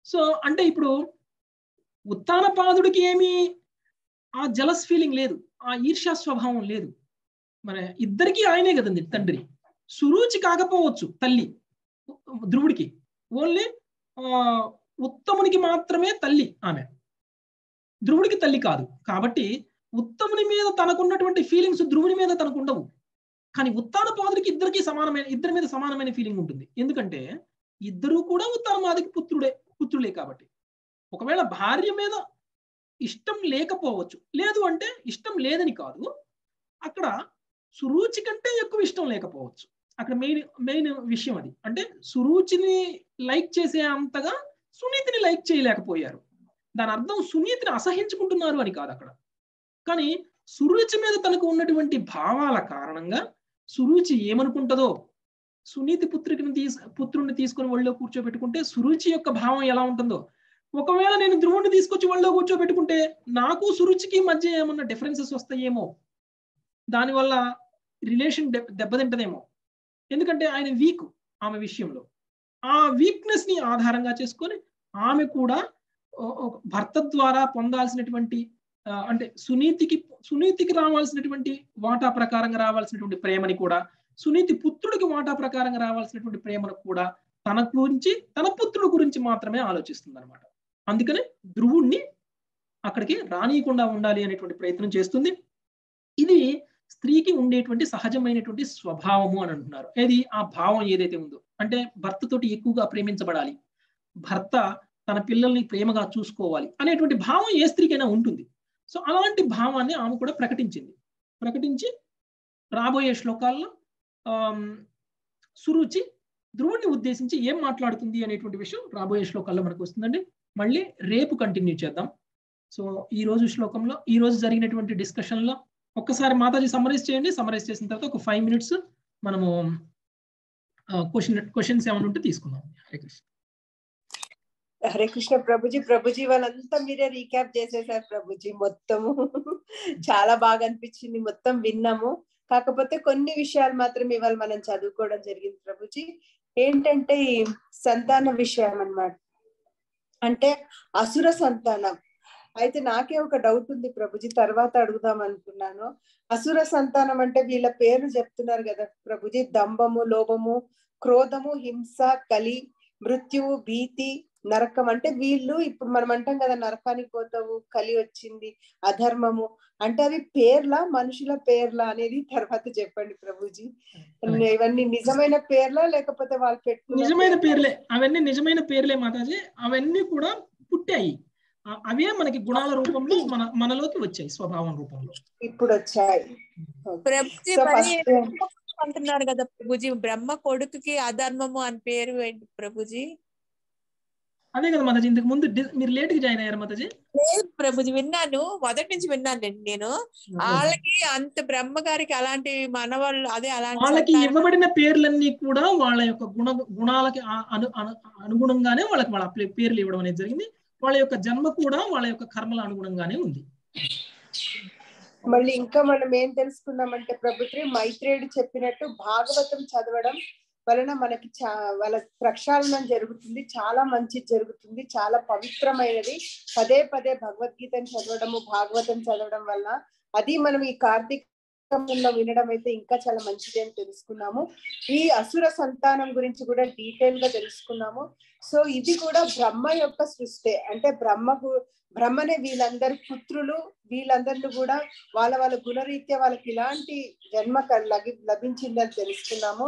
[SPEAKER 2] సో అంటే ఇప్పుడు ఉత్తానపాదుడికి ఏమీ ఆ జలస్ ఫీలింగ్ లేదు. ఆ ఈర్ష్యా స్వభావం లేదు. మరి ఇద్దరికి ఆయనే కదండి తండ్రి. సురుచి కాకపోవచ్చు తల్లి. ధ్రువుడికి. ఓన్లీ ఉత్తమునికి మాత్రమే తల్లి ఆమె. ధ్రువుడికి తల్లి కాదు. కాబట్టి ఉత్తముని మీద తనకున్నటువంటి ఫీలింగ్స్ ధ్రువుని మీద తనకు ఉండవు. కానీ ఉత్తాన పాదుడికి ఇద్దరికి సమానమైన ఇద్దరి మీద సమానమైన ఫీలింగ్ ఉంటుంది. ఎందుకంటే ఇద్దరు కూడా ఉత్తాన పాదుడికి పుత్రుడే పుత్రులే కాబట్టి. ఒకవేళ భార్య మీద ఇష్టం లేకపోవచ్చు. లేదు అంటే ఇష్టం లేదని కాదు. అక్కడ సురుచి కంటే ఎక్కువ ఇష్టం లేకపోవచ్చు. అక్కడ మెయిన్ మెయిన్ విషయం అది. అంటే సురుచిని లైక్ చేసే అంతగా సునీతిని లైక్ చేయలేకపోయారు. దాని అర్థం సునీతిని అసహించుకుంటున్నారు అని కాదు అక్కడ. కానీ సురుచి మీద తనకు ఉన్నటువంటి భావాల కారణంగా సురుచి ఏమనుకుంటుందో సునీతి పుత్రికని తీసు పుత్రుడిని తీసుకొని వాళ్ళలో కూర్చోబెట్టుకుంటే సురుచి యొక్క భావం ఎలా ఉంటుందో? ఒకవేళ నేను ధ్రువుడిని తీసుకొచ్చి వాళ్ళలో కూర్చోబెట్టుకుంటే నాకు సురుచికి మధ్య ఏమన్నా డిఫరెన్సెస్ వస్తాయేమో? దానివల్ల రిలేషన్ దెబ్బతింటదేమో ఎందుకంటే ఆయన వీక్ ఆమె విషయంలో. ఆ వీక్నెస్ని ఆధారంగా చేసుకొని ఆమె కూడా భర్త ద్వారా పొందాల్సినటువంటి అంటే సునీతికి సునీతికి రావాల్సినటువంటి వాటా ప్రకారంగా రావాల్సినటువంటి ప్రేమని కూడా సునీతి పుత్రుడికి వాటా ప్రకారంగా రావాల్సినటువంటి ప్రేమను కూడా తన గురించి తన పుత్రుడి గురించి మాత్రమే ఆలోచిస్తుంది అనమాట అందుకని ధ్రువుణ్ణి అక్కడికి రానియకుండా ఉండాలి అనేటువంటి ప్రయత్నం చేస్తుంది. ఇది స్త్రీకి ఉండేటువంటి సహజమైనటువంటి స్వభావము అని అంటున్నారు. ఏది? ఆ భావం ఏదైతే ఉందో. అంటే భర్తతోటి ఎక్కువగా ప్రేమించబడాలి. భర్త తన పిల్లల్ని ప్రేమగా చూసుకోవాలి అనేటువంటి భావం ఏ స్త్రీకైనా ఉంటుంది. సో అలాంటి భావాన్ని ఆమె కూడా ప్రకటించింది. ప్రకటించి రాబోయే శ్లోకాల్లో సురుచి ధ్రువుణ్ణి ఉద్దేశించి ఏం మాట్లాడుతుంది అనేటువంటి విషయం రాబోయే శ్లోకాల్లో మనకు వస్తుందండి. మళ్ళీ రేపు కంటిన్యూ చేద్దాం. సో ఈ రోజు శ్లోకంలో ఈ రోజు జరిగినటువంటి డిస్కషన్లో ఒక్కసారి మాతాజీ సమరైజ్ చేయండి. సమరైజ్ చేసిన తర్వాత ఒక ఫైవ్ మినిట్స్ మనము క్వశ్చన్ క్వశ్చన్స్ ఏమైనా ఉంటే తీసుకుందాం. హరే కృష్ణ
[SPEAKER 4] హరే కృష్ణ ప్రభుజీ ప్రభుజీ వాళ్ళంతా మీరే రీక్యాప్ చేసేసారు ప్రభుజీ మొత్తము చాలా బాగా అనిపించింది. మొత్తం విన్నాము. కాకపోతే కొన్ని విషయాలు మాత్రం ఇవాళ మనం చదువుకోవడం జరిగింది ప్రభుజీ ఏంటంటే ఈ సంతాన విషయం అన్నమాట. అంటే అసుర సంతానం. అయితే నాకే ఒక డౌట్ ఉంది ప్రభుజీ తర్వాత అడుగుదాం అనుకున్నాను. అసుర సంతానం అంటే వీళ్ళ పేర్లు చెప్తున్నారు కదా ప్రభుజీ దంభము లోభము క్రోధము హింస కలి మృత్యువు భీతి నరకం అంటే వీళ్ళు ఇప్పుడు మనం అంటాం కదా నరకానికి పోతావు కలి వచ్చింది అధర్మము అంటే అవి పేర్లా మనుషుల పేర్లా అనేది తర్వాత చెప్పండి ప్రభుజీ. ఇవన్నీ నిజమైన పేర్లా లేకపోతే వాళ్ళు పెట్టుకున్న
[SPEAKER 2] నిజమైన పేర్లే అవన్నీ నిజమైన పేర్లే మాతాజీ అవన్నీ కూడా పుట్టాయి. అవే మనకి గుణాల రూపంలో మన మనలోకి వచ్చాయి స్వభావం రూపంలో.
[SPEAKER 4] ఇప్పుడు వచ్చాయి.
[SPEAKER 10] అంటున్నారు కదా ప్రభుజీ బ్రహ్మ కొడుకుకి అధర్మము అని పేరు ఏంటి ప్రభుజీ?
[SPEAKER 2] అదే కదా మాతాజీ ఇంతకు ముందు మీరు లేట్గా జాయిన్ అయ్యారు మాతాజీ?
[SPEAKER 10] లేదు ప్రభుజీ విన్నాను. మొదటి నుంచి విన్నానండి నేను వాళ్ళకి అంత బ్రహ్మ గారికి అలాంటి మనవాళ్ళు అదే అలాంటి
[SPEAKER 2] వాళ్ళకి ఇవ్వబడిన పేర్లన్నీ కూడా వాళ్ళ యొక్క గుణ గుణాలకి అనుగుణంగానే వాళ్ళకి వాళ్ళ పేర్లు ఇవ్వడం అనేది జరిగింది. వాళ్ళ యొక్క జన్మ కూడా వాళ్ళ యొక్క కర్మల అనుగుణంగానే ఉంది.
[SPEAKER 4] మళ్ళీ ఇంకా మనం ఏం తెలుసుకున్నామంటే ప్రభుత్వం మైత్రేయుడు చెప్పినట్టు భాగవతం చదవడం వలన మనకి చా వాళ్ళ ప్రక్షాళనం జరుగుతుంది. చాలా మంచి జరుగుతుంది. చాలా పవిత్రమైనది. పదే పదే భగవద్గీతను చదవడము భాగవతం చదవడం వల్ల అది మనం ఈ కార్తీకంలో వినడం అయితే ఇంకా చాలా మంచిది అని తెలుసుకున్నాము. ఈ అసుర సంతానం గురించి కూడా డీటెయిల్గా తెలుసుకున్నాము. సో ఇది కూడా బ్రహ్మ యొక్క సృష్టి. అంటే బ్రహ్మకు బ్రహ్మనే వీళ్ళందరి పుత్రులు వీళ్ళందరిని కూడా వాళ్ళ వాళ్ళ గుణరీత్యా వాళ్ళకి ఇలాంటి జన్మ లభించిందని తెలుసుకున్నాము.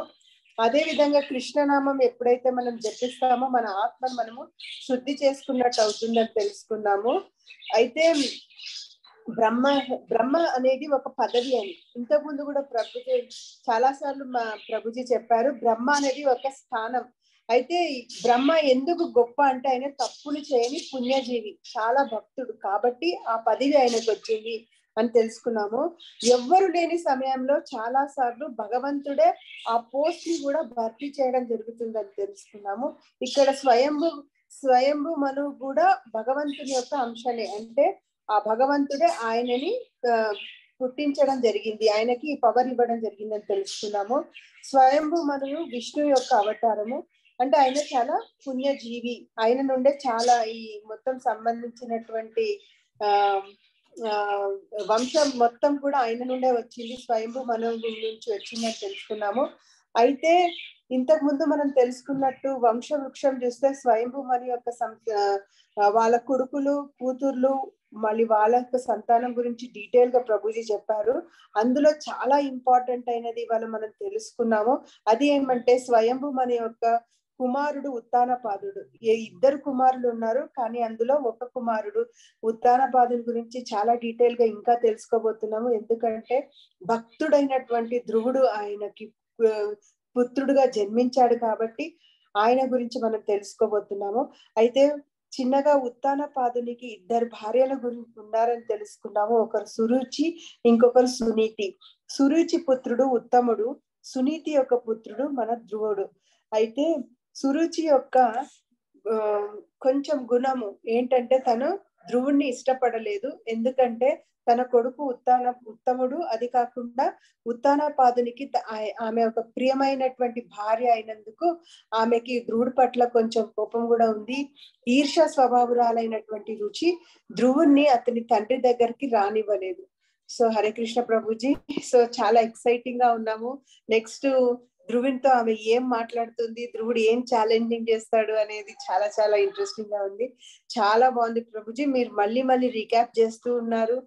[SPEAKER 4] అదే విధంగా కృష్ణనామం ఎప్పుడైతే మనం జపిస్తామో మన ఆత్మను మనము శుద్ధి చేసుకున్నట్టు అవుతుందని తెలుసుకున్నాము. అయితే బ్రహ్మ బ్రహ్మ అనేది ఒక పదవి అని. ఇంతకు ముందు కూడా ప్రభుజీ చాలా సార్లు మా ప్రభుజీ చెప్పారు బ్రహ్మ అనేది ఒక స్థానం. అయితే బ్రహ్మ ఎందుకు గొప్ప అంటే ఆయన తప్పులు చేయని పుణ్యజీవి చాలా భక్తుడు. కాబట్టి ఆ పదవి ఆయనకు వచ్చింది అని తెలుసుకున్నాము. ఎవ్వరు లేని సమయంలో చాలా సార్లు భగవంతుడే ఆ పోస్ట్ని కూడా భర్తీ చేయడం జరుగుతుందని తెలుసుకున్నాము. ఇక్కడ స్వయంభు స్వయంభు మను కూడా భగవంతుని యొక్క అంశనే అంటే ఆ భగవంతుడే ఆయనని పుట్టించడం జరిగింది. ఆయనకి పవర్ ఇవ్వడం జరిగిందని తెలుసుకున్నాము. స్వయంభు మనువు విష్ణు యొక్క అవతారము. అంటే ఆయన చాలా పుణ్యజీవి. ఆయన నుండే చాలా ఈ మొత్తం సంబంధించినటువంటి ఆ వంశం మొత్తం కూడా ఆయన నుండే వచ్చింది. స్వయంభూ మనం నుంచి వచ్చిందని తెలుసుకున్నాము. అయితే ఇంతకు ముందు మనం తెలుసుకున్నట్టు వంశ వృక్షం చూస్తే స్వయంభూ మరి యొక్క వాళ్ళ కొడుకులు కూతుర్లు మళ్ళీ వాళ్ళ యొక్క సంతానం గురించి డీటెయిల్గా ప్రభుజీ చెప్పారు. అందులో చాలా ఇంపార్టెంట్ అయినది ఇవాళ మనం తెలుసుకున్నాము. అది ఏమంటే స్వయంభూ మన యొక్క కుమారుడు ఉత్తానపాదుడు ఏ ఇద్దరు కుమారులు ఉన్నారు కానీ అందులో ఒక కుమారుడు ఉత్తానపాదుని గురించి చాలా డీటెయిల్గా ఇంకా తెలుసుకోబోతున్నాము. ఎందుకంటే భక్తుడైనటువంటి ధ్రువుడు ఆయనకి పుత్రుడుగా జన్మించాడు కాబట్టి ఆయన గురించి మనం తెలుసుకోబోతున్నాము. అయితే చిన్నగా ఉత్తానపాదునికి ఇద్దరు భార్యల గురించి ఉన్నారని తెలుసుకున్నాము. ఒకరు సురుచి ఇంకొకరు సునీతి. సురుచి పుత్రుడు ఉత్తముడు సునీతి యొక్క పుత్రుడు మన ధ్రువుడు. అయితే సురుచి యొక్క కొంచెం గుణము ఏంటంటే తను ధ్రువుణ్ణి ఇష్టపడలేదు. ఎందుకంటే తన కొడుకు ఉత్తాన ఉత్తముడు. అది కాకుండా ఉత్తానపాదునికి ఆమె ఒక ప్రియమైనటువంటి భార్య అయినందుకు ఆమెకి ధ్రువుడి పట్ల కొంచెం కోపం కూడా ఉంది. ఈర్ష స్వభావురాలైనటువంటి రుచి ధ్రువుణ్ణి అతని తండ్రి దగ్గరికి రానివ్వలేదు. సో హరే కృష్ణ ప్రభుజీ సో చాలా ఎక్సైటింగ్గా ఉన్నాము. నెక్స్ట్ ధ్రువునితో ఆమె ఏం మాట్లాడుతుంది ధ్రువుడు ఏం ఛాలెంజింగ్ చేస్తాడు అనేది చాలా చాలా ఇంట్రెస్టింగ్గా ఉంది. చాలా బాగుంది ప్రభుజీ. మీరు మళ్ళీ మళ్ళీ రీక్యాప్ చేస్తూ ఉన్నారు.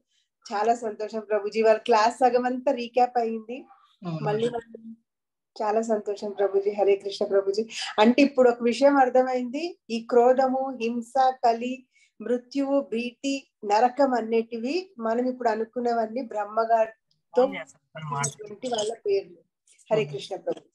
[SPEAKER 4] చాలా సంతోషం ప్రభుజీ. వాళ్ళ క్లాస్ సగం అంతా రీక్యాప్ అయింది. మళ్ళీ చాలా సంతోషం ప్రభుజీ. హరే కృష్ణ ప్రభుజీ. అంటే ఇప్పుడు ఒక విషయం అర్థమైంది. ఈ క్రోధము హింస కలి మృత్యువు భీతి నరకం అనేటివి మనం ఇప్పుడు అనుకున్నవన్నీ బ్రహ్మగారితో వాళ్ళ పేర్లు. హరే కృష్ణ ప్రభు